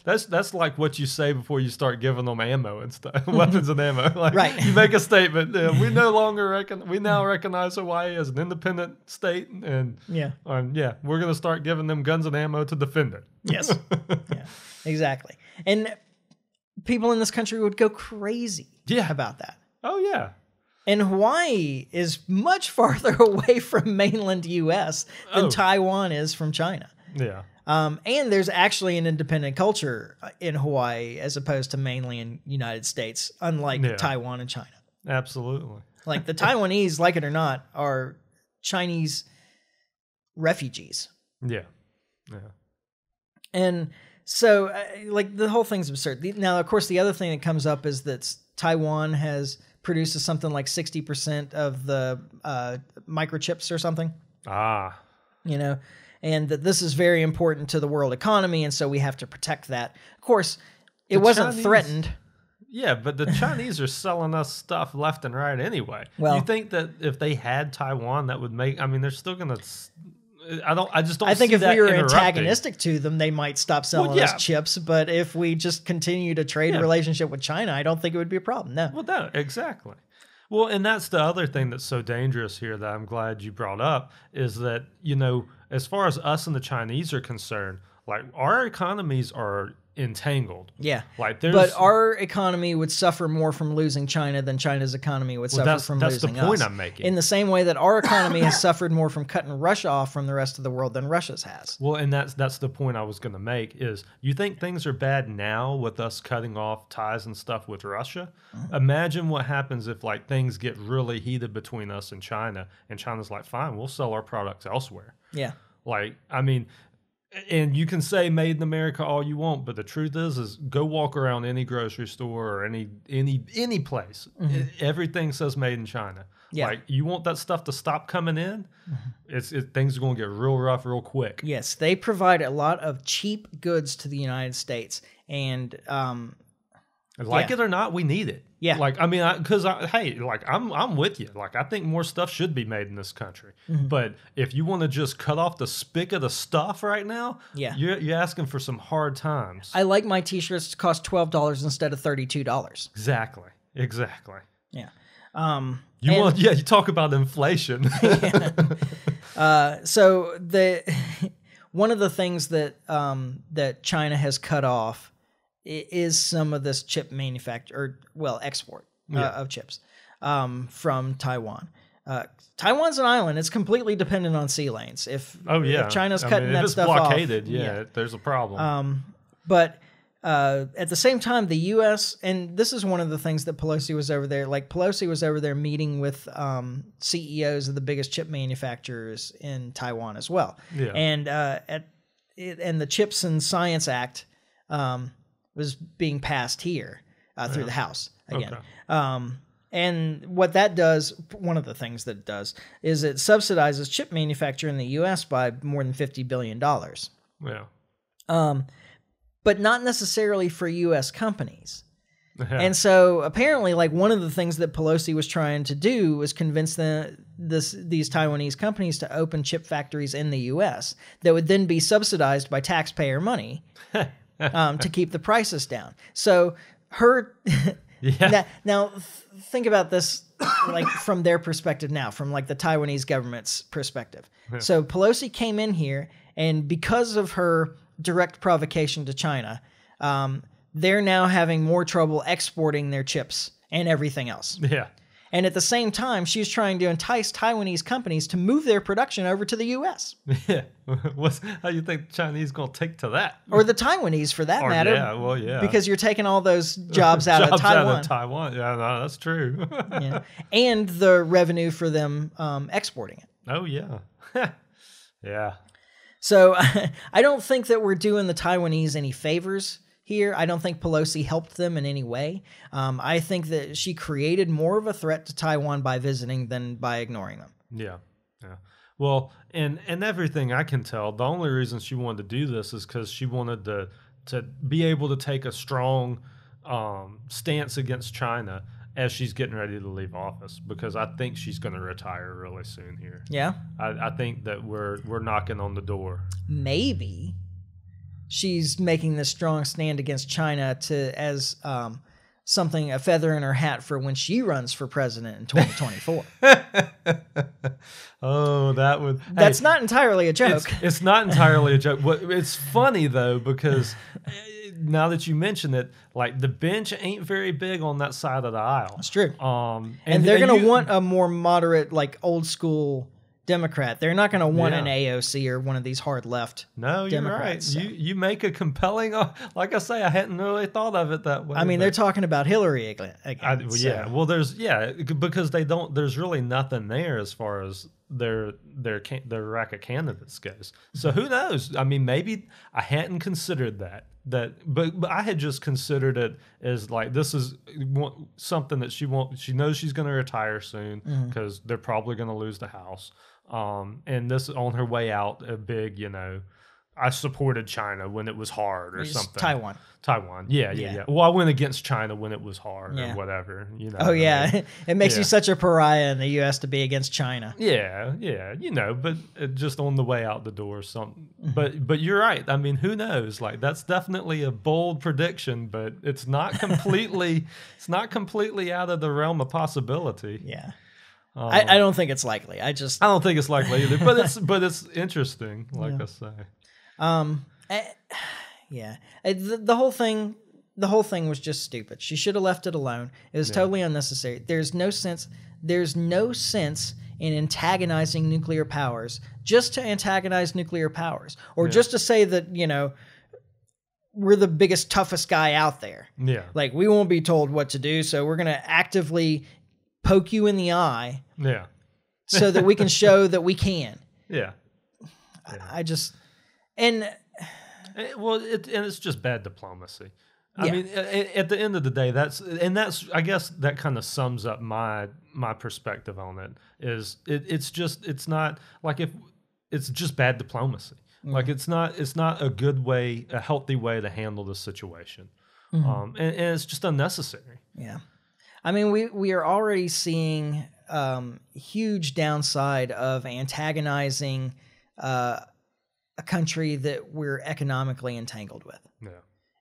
that's that's like what you say before you start giving them ammo and stuff, weapons and ammo. Like Right. you make a statement. uh, we no longer reckon we now recognize Hawaii as an independent state, and Yeah. um, yeah, we're gonna start giving them guns and ammo to defend it. Yes. yeah. Exactly. And people in this country would go crazy Yeah. about that. Oh yeah, And Hawaii is much farther away from mainland US than Oh. Taiwan is from China. yeah, Um, and there's actually an independent culture in Hawaii as opposed to mainly in United States, unlike Yeah. Taiwan and China. absolutely. Like the Taiwanese, like it or not, are Chinese refugees. Yeah, yeah, And so, uh, like, the whole thing's absurd. Now, of course, the other thing that comes up is that Taiwan has produces something like 60% of the uh, microchips or something, ah, you know, and that this is very important to the world economy. And so we have to protect that. Of course, it The wasn't Chinese- threatened. yeah. But the Chinese are selling us stuff left and right anyway. Well- you think that if they had Taiwan, that would make? I mean, they're still gonna. s- I don't. I just don't. I think if we were antagonistic to them, they might stop selling yeah. us chips. But if we just continue to trade Yeah. relationship with China, I don't think it would be a problem. No. Well, no, exactly. Well, and that's the other thing that's so dangerous here that I'm glad you brought up is that, you know, as far as us and the Chinese are concerned, like our economies are entangled. Yeah. Like there's But our economy would suffer more from losing China than China's economy would Well, suffer that's- from that's the point us. I'm making. In the same way that our economy has suffered more from cutting Russia off from the rest of the world than Russia's has. well, and that's that's the point I was going to make is you think things are bad now with us cutting off ties and stuff with Russia? Mm-hmm. Imagine what happens if like things get really heated between us and China and China's like, "Fine, we'll sell our products elsewhere." Yeah. Like, I mean, and you can say made in America all you want, but the truth is, is go walk around any grocery store or any any any place. E- Everything says made in China. Mm-hmm. Yeah. Mm-hmm. Like, you want that stuff to stop coming in? It's it, things are going to get real rough real quick. Yes, they provide a lot of cheap goods to the United States, and um, Like Yeah. it or not, we need it. Yeah. Like I mean, because I, hey, like I'm I'm with you. Like I think more stuff should be made in this country. Mm-hmm. But if you want to just cut off the spigot of the stuff right now, Yeah. you're you're asking for some hard times. I like my T-shirts to cost twelve dollars instead of thirty-two dollars. exactly. Exactly. Yeah. Um, You and- want yeah, you talk about inflation. Uh, so the one of the things that um, that China has cut off i- is some of this chip manufacture or well export uh, Yeah. of chips um, from Taiwan. Uh, Taiwan's an island; it's completely dependent on sea lanes. If oh yeah. if China's I cutting mean, that stuff blockaded, off, yeah, there's a problem. Um, but uh, at the same time, the U.S. and this is one of the things that Pelosi was over there. Like Pelosi was over there meeting with um, CEOs of the biggest chip manufacturers in Taiwan as well. Yeah. And uh, at and the Chips and Science Act um, was being passed here uh, through the House again. Okay. Um, and what that does, one of the things that it does, is it subsidizes chip manufacture in the U.S. by more than fifty billion dollars yeah. um, but not necessarily for U.S. companies. And so apparently, like one of the things that Pelosi was trying to do was convince the this these Taiwanese companies to open chip factories in the U.S. that would then be subsidized by taxpayer money um, to keep the prices down. So her Yeah. now, now th- think about this like from their perspective now, from like the Taiwanese government's perspective. So Pelosi came in here, and because of her direct provocation to China, um, they're now having more trouble exporting their chips and everything else. Yeah. And at the same time, she's trying to entice Taiwanese companies to move their production over to the U.S. Yeah. What's how do you think Chinese gonna take to that? or the Taiwanese for that Or, matter. yeah, well, yeah. Because you're taking all those jobs out of Jobs Taiwan. Out of Taiwan. Yeah, no, that's true. yeah. and the revenue for them um, exporting it. oh yeah. yeah. So I don't think that we're doing the Taiwanese any favors here. I don't think Pelosi helped them in any way. Um, I think that she created more of a threat to Taiwan by visiting than by ignoring them. Yeah. Yeah. Well, and and everything I can tell, the only reason she wanted to do this is because she wanted to to be able to take a strong um, stance against China as she's getting ready to leave office. Because I think she's going to retire really soon here. Yeah, I, I think that we're we're knocking on the door. maybe she's making this strong stand against China to as um, something a feather in her hat for when she runs for president in 2024. oh, that would. That's hey, not entirely a joke. It's, it's not entirely a joke. What it's funny though because eh, now that you mention it, like the bench ain't very big on that side of the aisle. That's true. Um, and, they're going to want a more moderate, like old school Democrat. They're not going to want Yeah. an AOC or one of these hard left. No, you're Democrats, right. so. You you make a compelling. uh, Like I say, I hadn't really thought of it that way. I mean, they're talking about Hillary again. I, well, so- yeah. Well, there's yeah because they don't. There's really nothing there as far as their their their rack of candidates goes. So who knows? I mean, maybe I hadn't considered that. That, but, but I had just considered it as like this is something that she won't. She knows she's going to retire soon Mm-hmm. because they're probably going to lose the house. Um, and this on her way out, a big, you know, I supported China when it was hard or It's something. Taiwan. Taiwan. Yeah, yeah, Yeah. yeah, Well, I went against China when it was hard Yeah. or whatever. You know. Oh yeah, it makes you such a pariah in the U.S. to be against China. Yeah, yeah, you know, but it just on the way out the door, something. Mm-hmm. But but you're right. I mean, who knows? Like that's definitely a bold prediction, but it's not completely it's not completely out of the realm of possibility. Yeah, Um, I, I don't think it's likely. I just I don't think it's likely either, but it's but it's interesting. Like I say, um, eh, yeah, Eh, the, the whole thing, the whole thing was just stupid. She should have left it alone. It was totally unnecessary. There's no sense. There's no sense in antagonizing nuclear powers just to antagonize nuclear powers, or just to say that you know we're the biggest, toughest guy out there. yeah, Like we won't be told what to do, so we're gonna actively poke you in the eye yeah, so that we can show that we can. yeah. I just and Eh, Well, it, and it's just bad diplomacy. I Yeah. mean, a- a- at the end of the day, that's and that's I guess that kind of sums up my my perspective on it. Is it, it's just it's not like if it's just bad diplomacy. Like it's not it's not a good way, a healthy way to handle the situation, um, and, and it's just unnecessary. yeah. I mean we we are already seeing um huge downside of antagonizing uh a country that we're economically entangled with. Yeah,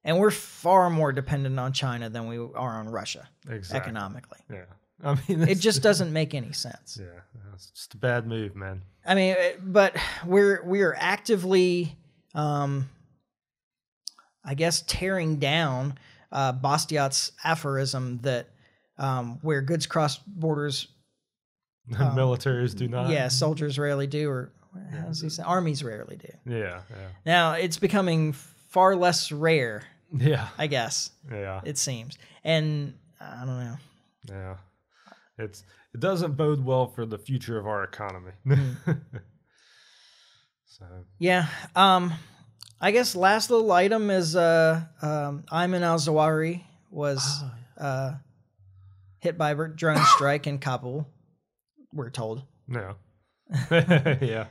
And we're far more dependent on China than we are on Russia exactly. economically. Yeah, I mean, It just doesn't make any sense. yeah, it's just a bad move, man. I mean, uh, but we're we are actively, um, I guess, tearing down uh, Bastiat's aphorism that um, where goods cross borders, Militaries do not. yeah, soldiers rarely do, or how does he say? Armies rarely do. Yeah, yeah, Now it's becoming far less rare, yeah, I guess yeah. it seems, and I don't know. Yeah, it's it doesn't bode well for the future of our economy. so Yeah. Um, I guess last little item is uh, um, Ayman al Zawahiri was uh, hit by a drone strike in Kabul. We're told. no, yeah,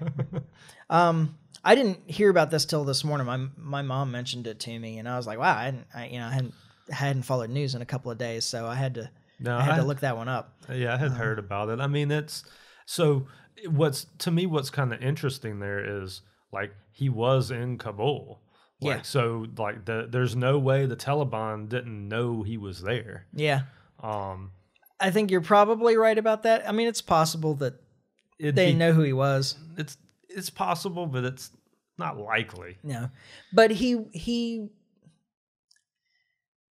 Um, I didn't hear about this till this morning. My my mom mentioned it to me, and I was like, "Wow!" I, hadn't, I you know I hadn't hadn't followed news in a couple of days, so I had to No, I had to look that one up. Yeah, I had heard about it. I mean, it's so what's to me what's kind of interesting there is like he was in Kabul. Like, Yeah. So like the there's no way the Taliban didn't know he was there. Yeah, Um, I think you're probably right about that. I mean, it's possible that it'd they be- know who he was. it's it's possible, but it's not likely. No, but he he.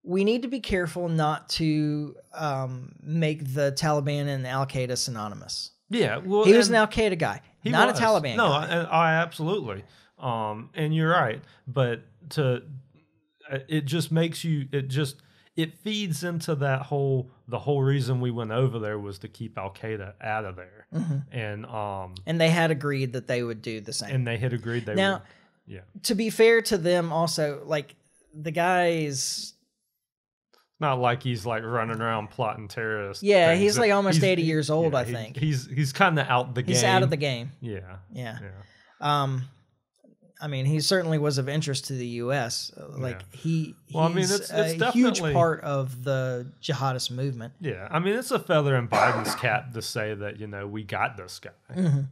We need to be careful not to um, make the Taliban and Al Qaeda synonymous. Yeah, well, He was an Al Qaeda guy, not was. a Taliban. No, guy. I, I absolutely. Um, and you're right, but to it just makes you it just it feeds into that whole the whole reason we went over there was to keep Al Qaeda out of there, Mhm. and um and they had agreed that they would do the same. and they had agreed they Now- would. Yeah, to be fair to them, also like the guys. not like he's like running around plotting terrorists. Yeah, things. he's, like, almost 80 years old, I he- think. he's he's kind of out the game. He's out of the game. Yeah, Yeah. yeah. Um, I mean, he certainly was of interest to the U.S. Uh, Like he, he's Well, I mean, it's- it's a huge part of the jihadist movement. Yeah, I mean it's a feather in Biden's cap to say that you know we got this guy.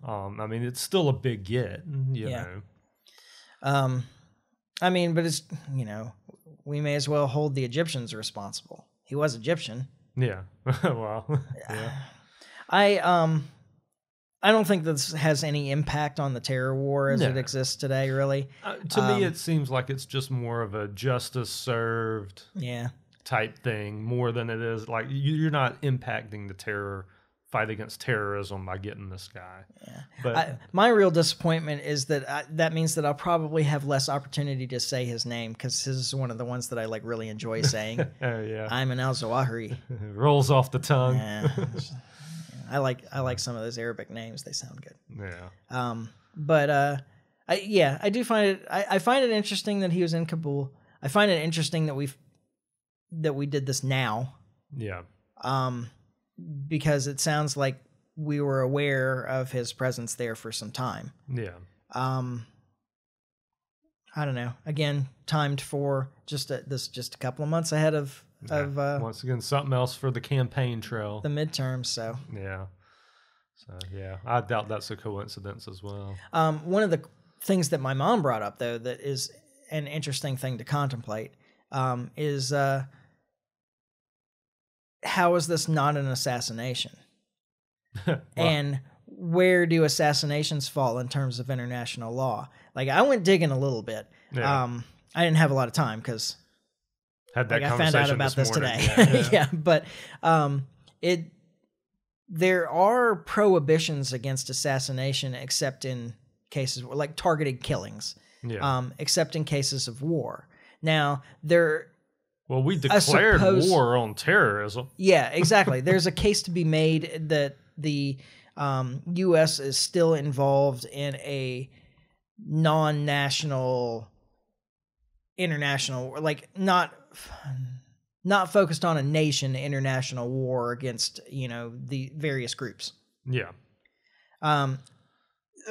Um, I mean it's still a big get, you Mm-hmm. Yeah. know. Um, I mean, but it's you know, we may as well hold the Egyptians responsible. He was Egyptian. Yeah, well, yeah, I um, I don't think this has any impact on the terror war as it exists today. Really, uh, to Um, me it seems like it's just more of a justice served yeah. type thing more than it is like you, you're not impacting the terror fight against terrorism by getting this guy. Yeah. But I, my real disappointment is that I, that means that I'll probably have less opportunity to say his name because his is one of the ones that I like really enjoy saying. oh yeah, Ayman Al Zawahiri. rolls off the tongue. Yeah. I like I like some of those Arabic names; they sound good. Yeah, Um, but uh, I, yeah, I do find it. I, I find it interesting that he was in Kabul. I find it interesting that we've that we did this now, yeah, um, because it sounds like we were aware of his presence there for some time. yeah. Um, I don't know. Again, timed for just a, this just a couple of months ahead of of uh, Once again, something else for the campaign trail. the midterms. So Yeah. So yeah, I doubt that's a coincidence as well. Um, one of the things that my mom brought up, though, that is an interesting thing to contemplate, um, is uh, how is this not an assassination? Well, and where do assassinations fall in terms of international law? Like, I went digging a little bit. Yeah. Um, I didn't have a lot of time because had that like I found out about this, morning. today. Yeah, Yeah, yeah. but um, it there are prohibitions against assassination, except in cases like targeted killings, Yeah. um, except in cases of war. Now there, well, we declared suppose- war on terrorism. yeah, exactly. There's a case to be made that the um, U.S. is still involved in a non-national international like not not focused on a nation international war against you know the various groups Yeah. um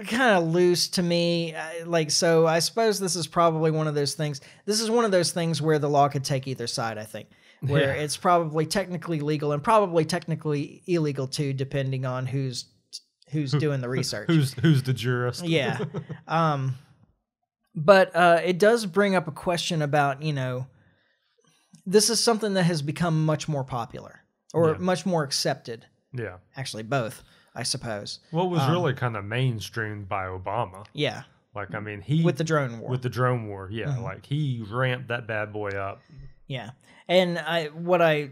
kind of loose to me like so i suppose this is probably one of those things this is one of those things where the law could take either side i think where Yeah. it's probably technically legal and probably technically illegal too depending on who's who's doing the research Who's who's the jurist? yeah um but uh it does bring up a question about you know this is something that has become much more popular or Yeah. much more accepted yeah. actually both i suppose What was Um, really kind of mainstreamed by Obama. yeah Like, I mean, he with the drone war with the drone war. Yeah, Mhm. like he ramped that bad boy up. yeah and i what i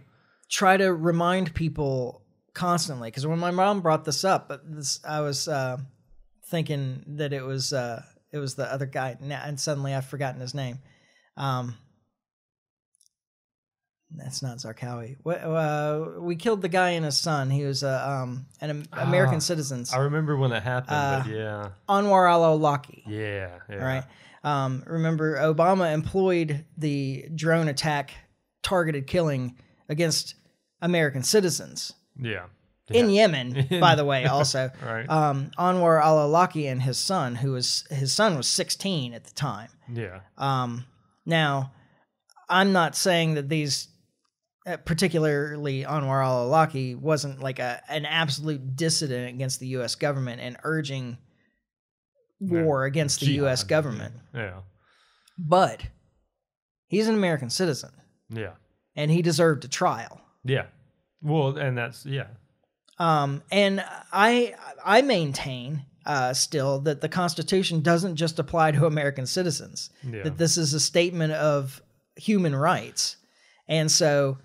try to remind people constantly because when my mom brought this up but this i was uh thinking that it was uh it was the other guy and suddenly i've forgotten his name um that's not Zarqawi. What, uh, we killed the guy and his son. He was uh, um, an Am- American Ah, citizen. I remember when it happened, Uh, but yeah, Anwar al-Awlaki. yeah, yeah. right? Um, remember, Obama employed the drone attack targeted killing against American citizens Yeah. in Yeah. Yemen, by the way, also. Right. Um, Anwar al Awlaki and his son, who was his son was 16 at the time. yeah. Um, now, I'm not saying that these, particularly Anwar al Awlaki, wasn't like a an absolute dissident against the U.S. government and urging Yeah. war against the U.S. Government, Yeah. but he's an American citizen Yeah. and he deserved a trial. Yeah. Well, and that's yeah. Um, and I I maintain uh, still that the Constitution doesn't just apply to American citizens. Yeah. That this is a statement of human rights, and so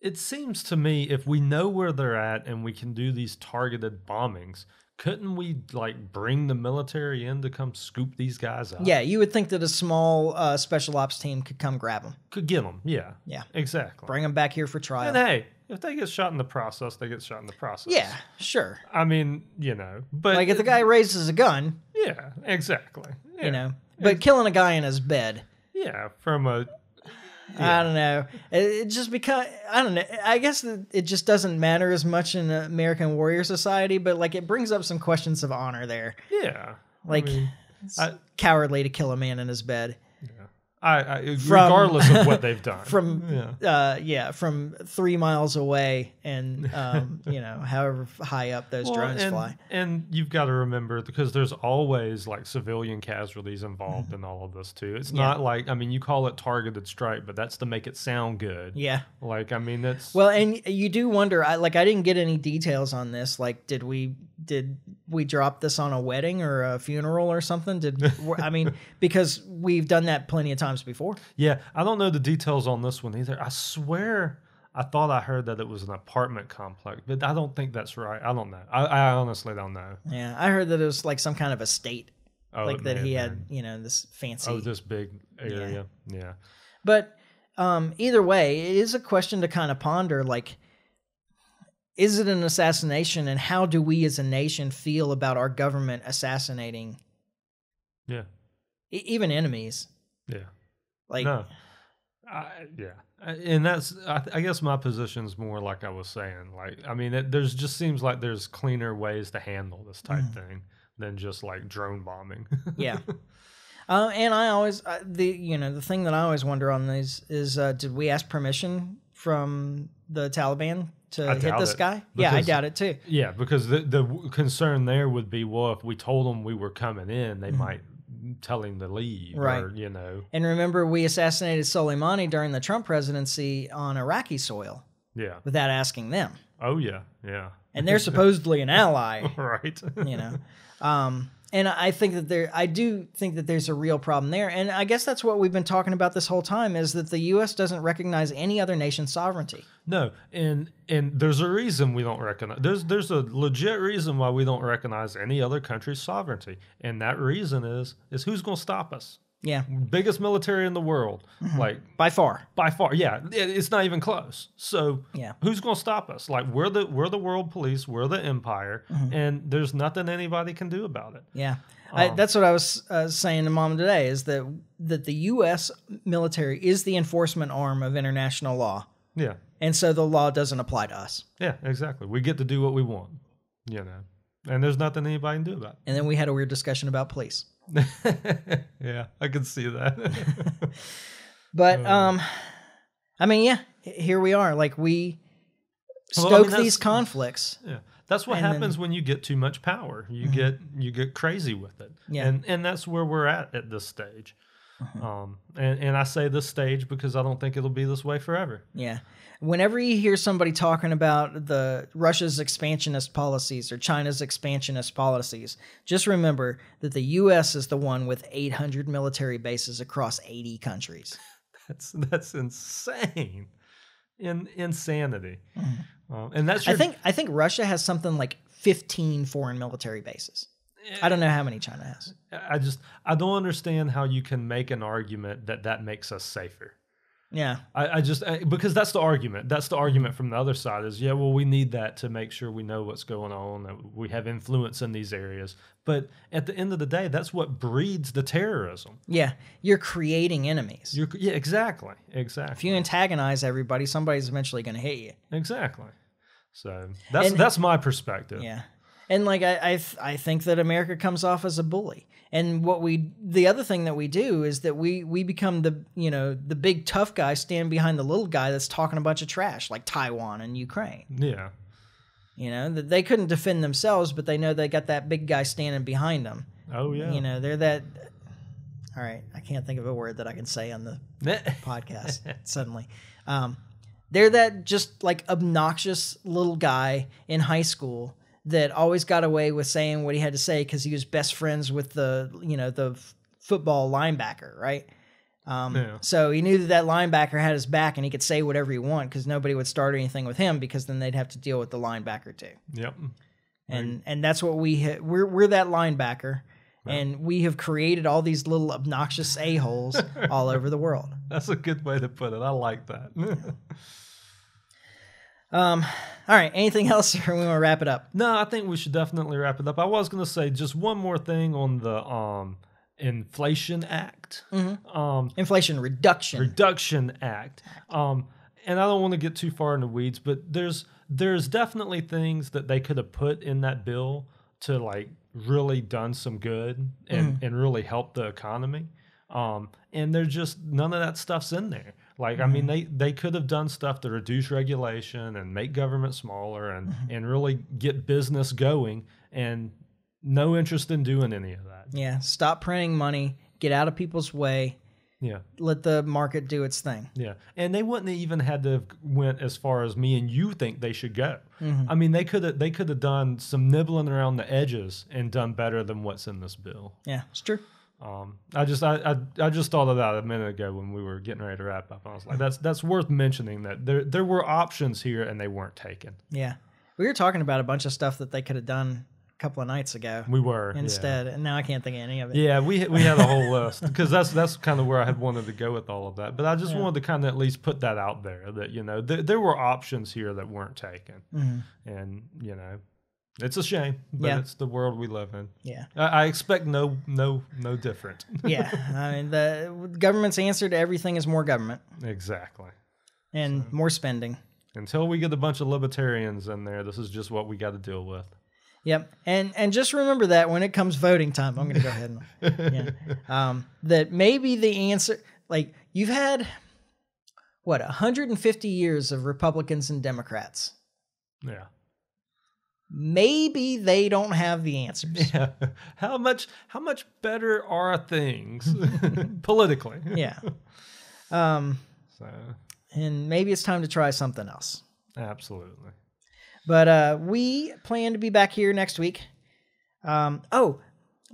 It seems to me if we know where they're at and we can do these targeted bombings, couldn't we like bring the military in to come scoop these guys up? yeah, you would think that a small uh, special ops team could come grab them, Could get them. Yeah. Yeah. Exactly. bring them back here for trial. and hey, if they get shot in the process, they get shot in the process. yeah, sure. I mean, you know, but Like if the guy raises a gun, yeah, exactly. Yeah. you know, but killing a guy in his bed. yeah, from a I don't know. It, it just because I don't know. I guess it just doesn't matter as much in American Warrior Society, but like it brings up some questions of honor there. yeah, Like mean, it's I- cowardly to kill a man in his bed. I, I From- regardless of what they've done From yeah. uh yeah, from three miles away and um, you know, however high up those Well, drones and, fly. And you've got to remember because there's always like civilian casualties involved in all of this too. It's. Yeah. not like I mean you call it targeted strike, but that's to make it sound good. Yeah. Like I mean that's Well, and you do wonder. I like. I didn't get any details on this. Like, did we did we drop this on a wedding or a funeral or something? Did I mean because we've done that plenty of times before. yeah, I don't know the details on this one either. I swear I thought I heard that it was an apartment complex, but I don't think that's right. I don't know. I, I honestly don't know. Yeah, I heard that it was like some kind of estate, Oh, like that he had, you know, this fancy. Oh, this big area. Yeah. But um, either way, it is a question to kind of ponder. Like, is it an assassination, and how do we as a nation feel about our government assassinating Yeah. e- even enemies? Yeah. Like, no. I, yeah. And that's, I, I guess my position's more like I was saying. Like, I mean, it, there's just seems like there's cleaner ways to handle this type thing than just like drone bombing. yeah. Uh, and I always uh, the you know the thing that I always wonder on these is uh, did we ask permission from the Taliban to I hit this it, guy? Yeah, I doubt it too. yeah. Because the, the concern there would be, well, if we told them we were coming in, they might tell him to leave. Mm-hmm. Right. Or, you know, And remember, we assassinated Soleimani during the Trump presidency on Iraqi soil yeah. without asking them, Oh, yeah. Yeah. and they're supposedly an ally. right. you know um and i think that there i do think that there's a real problem there and i guess that's what we've been talking about this whole time is that the us doesn't recognize any other nation's sovereignty No, and and there's a reason we don't recognize. There's there's a legit reason why we don't recognize any other country's sovereignty, and that reason is is who's going to stop us? Yeah Biggest military in the world, like by far by far. Yeah, it- it's not even close. So Yeah. who's going to stop us? Like we're the we're the world police, we're the empire, and there's nothing anybody can do about it. yeah I, Um, that's what i was uh, saying to mom today is that that the us military is the enforcement arm of international law Yeah, and so the law doesn't apply to us yeah, exactly. We get to do what we want, you know, and there's nothing anybody can do about it. and then we had a weird discussion about police. yeah, I can see that. But um, I mean, yeah, here we are. Like we Well, I stoke mean, these conflicts. Yeah, that's what And then- happens when you get too much power. You get you get crazy with it. Yeah. and and that's where we're at at this stage. Um, and and I say this stage because I don't think it'll be this way forever. Yeah. Whenever you hear somebody talking about the Russia's expansionist policies or China's expansionist policies, just remember that the U.S. is the one with 800 military bases across 80 countries. That's that's insane, in insanity. Um, and that's your, Mm-hmm. I think I think Russia has something like 15 foreign military bases. I don't know how many China has. I just I don't understand how you can make an argument that that makes us safer. Yeah. I, I just I, because that's the argument. That's the argument from the other side is yeah, well, we need that to make sure we know what's going on, that we have influence in these areas. But at the end of the day, that's what breeds the terrorism. Yeah. You're creating enemies. You're, yeah, exactly, exactly. if you antagonize everybody, somebody's eventually going to hit you. exactly. So that's And- that's my perspective. Yeah. And like I I, th- I think that America comes off as a bully. And what we the other thing that we do is that we we become the you know the big tough guy stand behind the little guy that's talking a bunch of trash like Taiwan and Ukraine. Yeah. You know that they couldn't defend themselves, but they know they got that big guy standing behind them. Oh yeah. You know they're that. All right, I can't think of a word that I can say on the podcast suddenly. Um, they're that just like obnoxious little guy in high school that always got away with saying what he had to say because he was best friends with the you know the f- football linebacker, right? Um, Yeah. So he knew that that linebacker had his back and he could say whatever he want because nobody would start anything with him because then they'd have to deal with the linebacker too. Yep. And and that's what we ha- we're we're that linebacker. And we have created all these little obnoxious a holes all over the world. That's a good way to put it. I like that. Um, all right. Anything else, or we want to wrap it up? no, I think we should definitely wrap it up. I was going to say just one more thing on the um Inflation Act. Um Inflation reduction. Reduction Act. Um, and I don't want to get too far in the weeds, but there's there's definitely things that they could have put in that bill to like really done some good and, and really help the economy. Um, and there's just none of that stuff's in there. Like, I mean, mm-hmm. they, they could have done stuff to reduce regulation and make government smaller and, mm-hmm. and really get business going and no interest in doing any of that. yeah. Stop printing money. Get out of people's way. Yeah. Let the market do its thing. Yeah, and they wouldn't have even had to have went as far as me and you think they should go. Mm-hmm. I mean, they could have they could have done some nibbling around the edges and done better than what's in this bill. Yeah, it's true. Um, I just I, I I just thought of that a minute ago when we were getting ready to wrap up. I was like, that's that's worth mentioning that there there were options here and they weren't taken. Yeah. We were talking about a bunch of stuff that they could have done a couple of nights ago We were yeah. instead, and now I can't think of any of it. Yeah, we we had a whole list because that's that's kind of where I had wanted to go with all of that. But I just wanted to kind of at least put that out there that you know th- there were options here that weren't taken, and you know it's a shame, but Yeah. it's the world we live in. Yeah. I, I expect no no no different. Yeah. I mean, the government's answer to everything is more government exactly. and more spending. Until we get a bunch of libertarians in there, this is just what we got to deal with. Yep, and and just remember that when it comes voting time, I'm going to go ahead and yeah, um, that maybe the answer, like you've had, what 150 years of Republicans and Democrats. Yeah. Maybe they don't have the answers. Yeah. How much how much better are things politically? Yeah, um, So and maybe it's time to try something else. absolutely. But uh, we plan to be back here next week. Um, oh,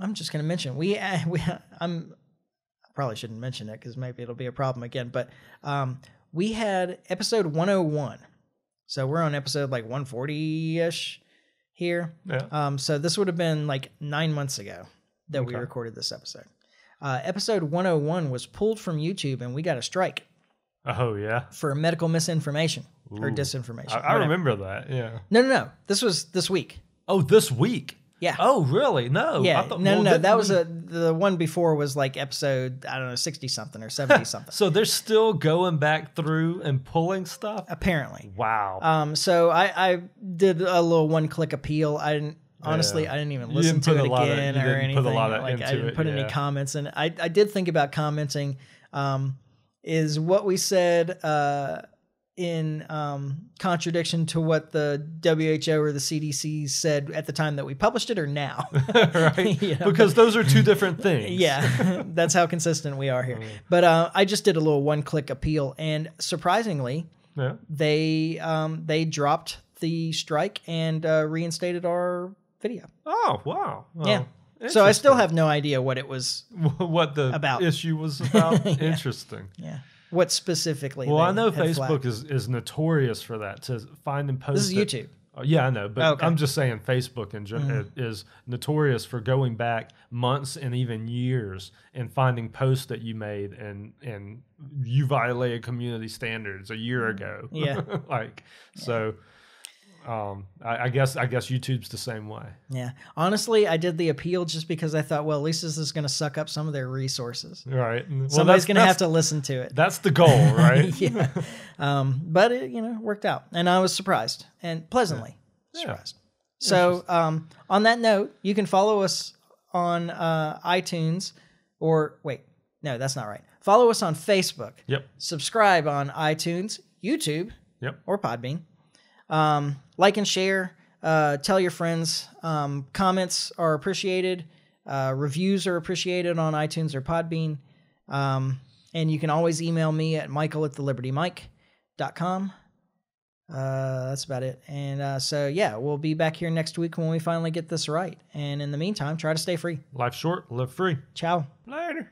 I'm just going to mention we uh, we I'm I probably shouldn't mention it because maybe it'll be a problem again. But um, we had episode 101, so we're on episode like 140 ish here. Yeah. Um, so this would have been like nine months ago that we recorded this episode. Uh, episode 101 was pulled from YouTube, and we got a strike Oh yeah. for medical misinformation or disinformation. I, I remember that. Yeah. No, no, no. This was this week. Oh, this week. Yeah. Oh, really? No. Yeah, I thought- no, well, no, no. That was a the one before was like episode I don't know sixty something or seventy something. So they're still going back through and pulling stuff. apparently. Wow. Um, so I I did a little one click appeal. I didn't honestly Yeah. I didn't even listen didn't to it a lot of- again or anything. put a lot of- like I didn't it, put any yeah. comments, and I I did think about commenting. Um, is what we said uh in um contradiction to what the WHO or the CDC said at the time that we published it, or now? right? You know, because those are two different things. yeah, that's how consistent we are here. But uh, I just did a little one-click appeal, and surprisingly, Yeah. they um, they dropped the strike and uh, reinstated our video. Oh, wow. Yeah. So I still have no idea what it was. what the About. issue was about. Interesting. Yeah. What specifically? Well, I know Facebook flagged. is, is notorious for that to find and post. This is it- YouTube. Oh, yeah, I know, but Okay. Mm-hmm. I'm just saying Facebook in gen- is notorious for going back months and even years and finding posts that you made and and you violated community standards a year ago. Mm. Yeah. like so. Um, I, I guess I guess YouTube's the same way. Yeah. Honestly, I did the appeal just because I thought, well, at least this is going to suck up some of their resources. Right. Well, Somebody's going to have to listen to it. That's the goal, right? yeah. Um, but it, you know, worked out, and I was surprised and pleasantly Yeah. surprised. So, um, on that note, you can follow us on uh, iTunes, or wait, no, that's not right. Follow us on Facebook. Yep. Subscribe on iTunes, YouTube, Yep. or Podbean. Um, like and share. Uh, tell your friends. Um, comments are appreciated. Uh, reviews are appreciated on iTunes or Podbean. Um, and you can always email me at michael at the libertymic.com. Uh, that's about it. And uh, so, yeah, we'll be back here next week when we finally get this right. And in the meantime, try to stay free. Life short, live free. Ciao. Later.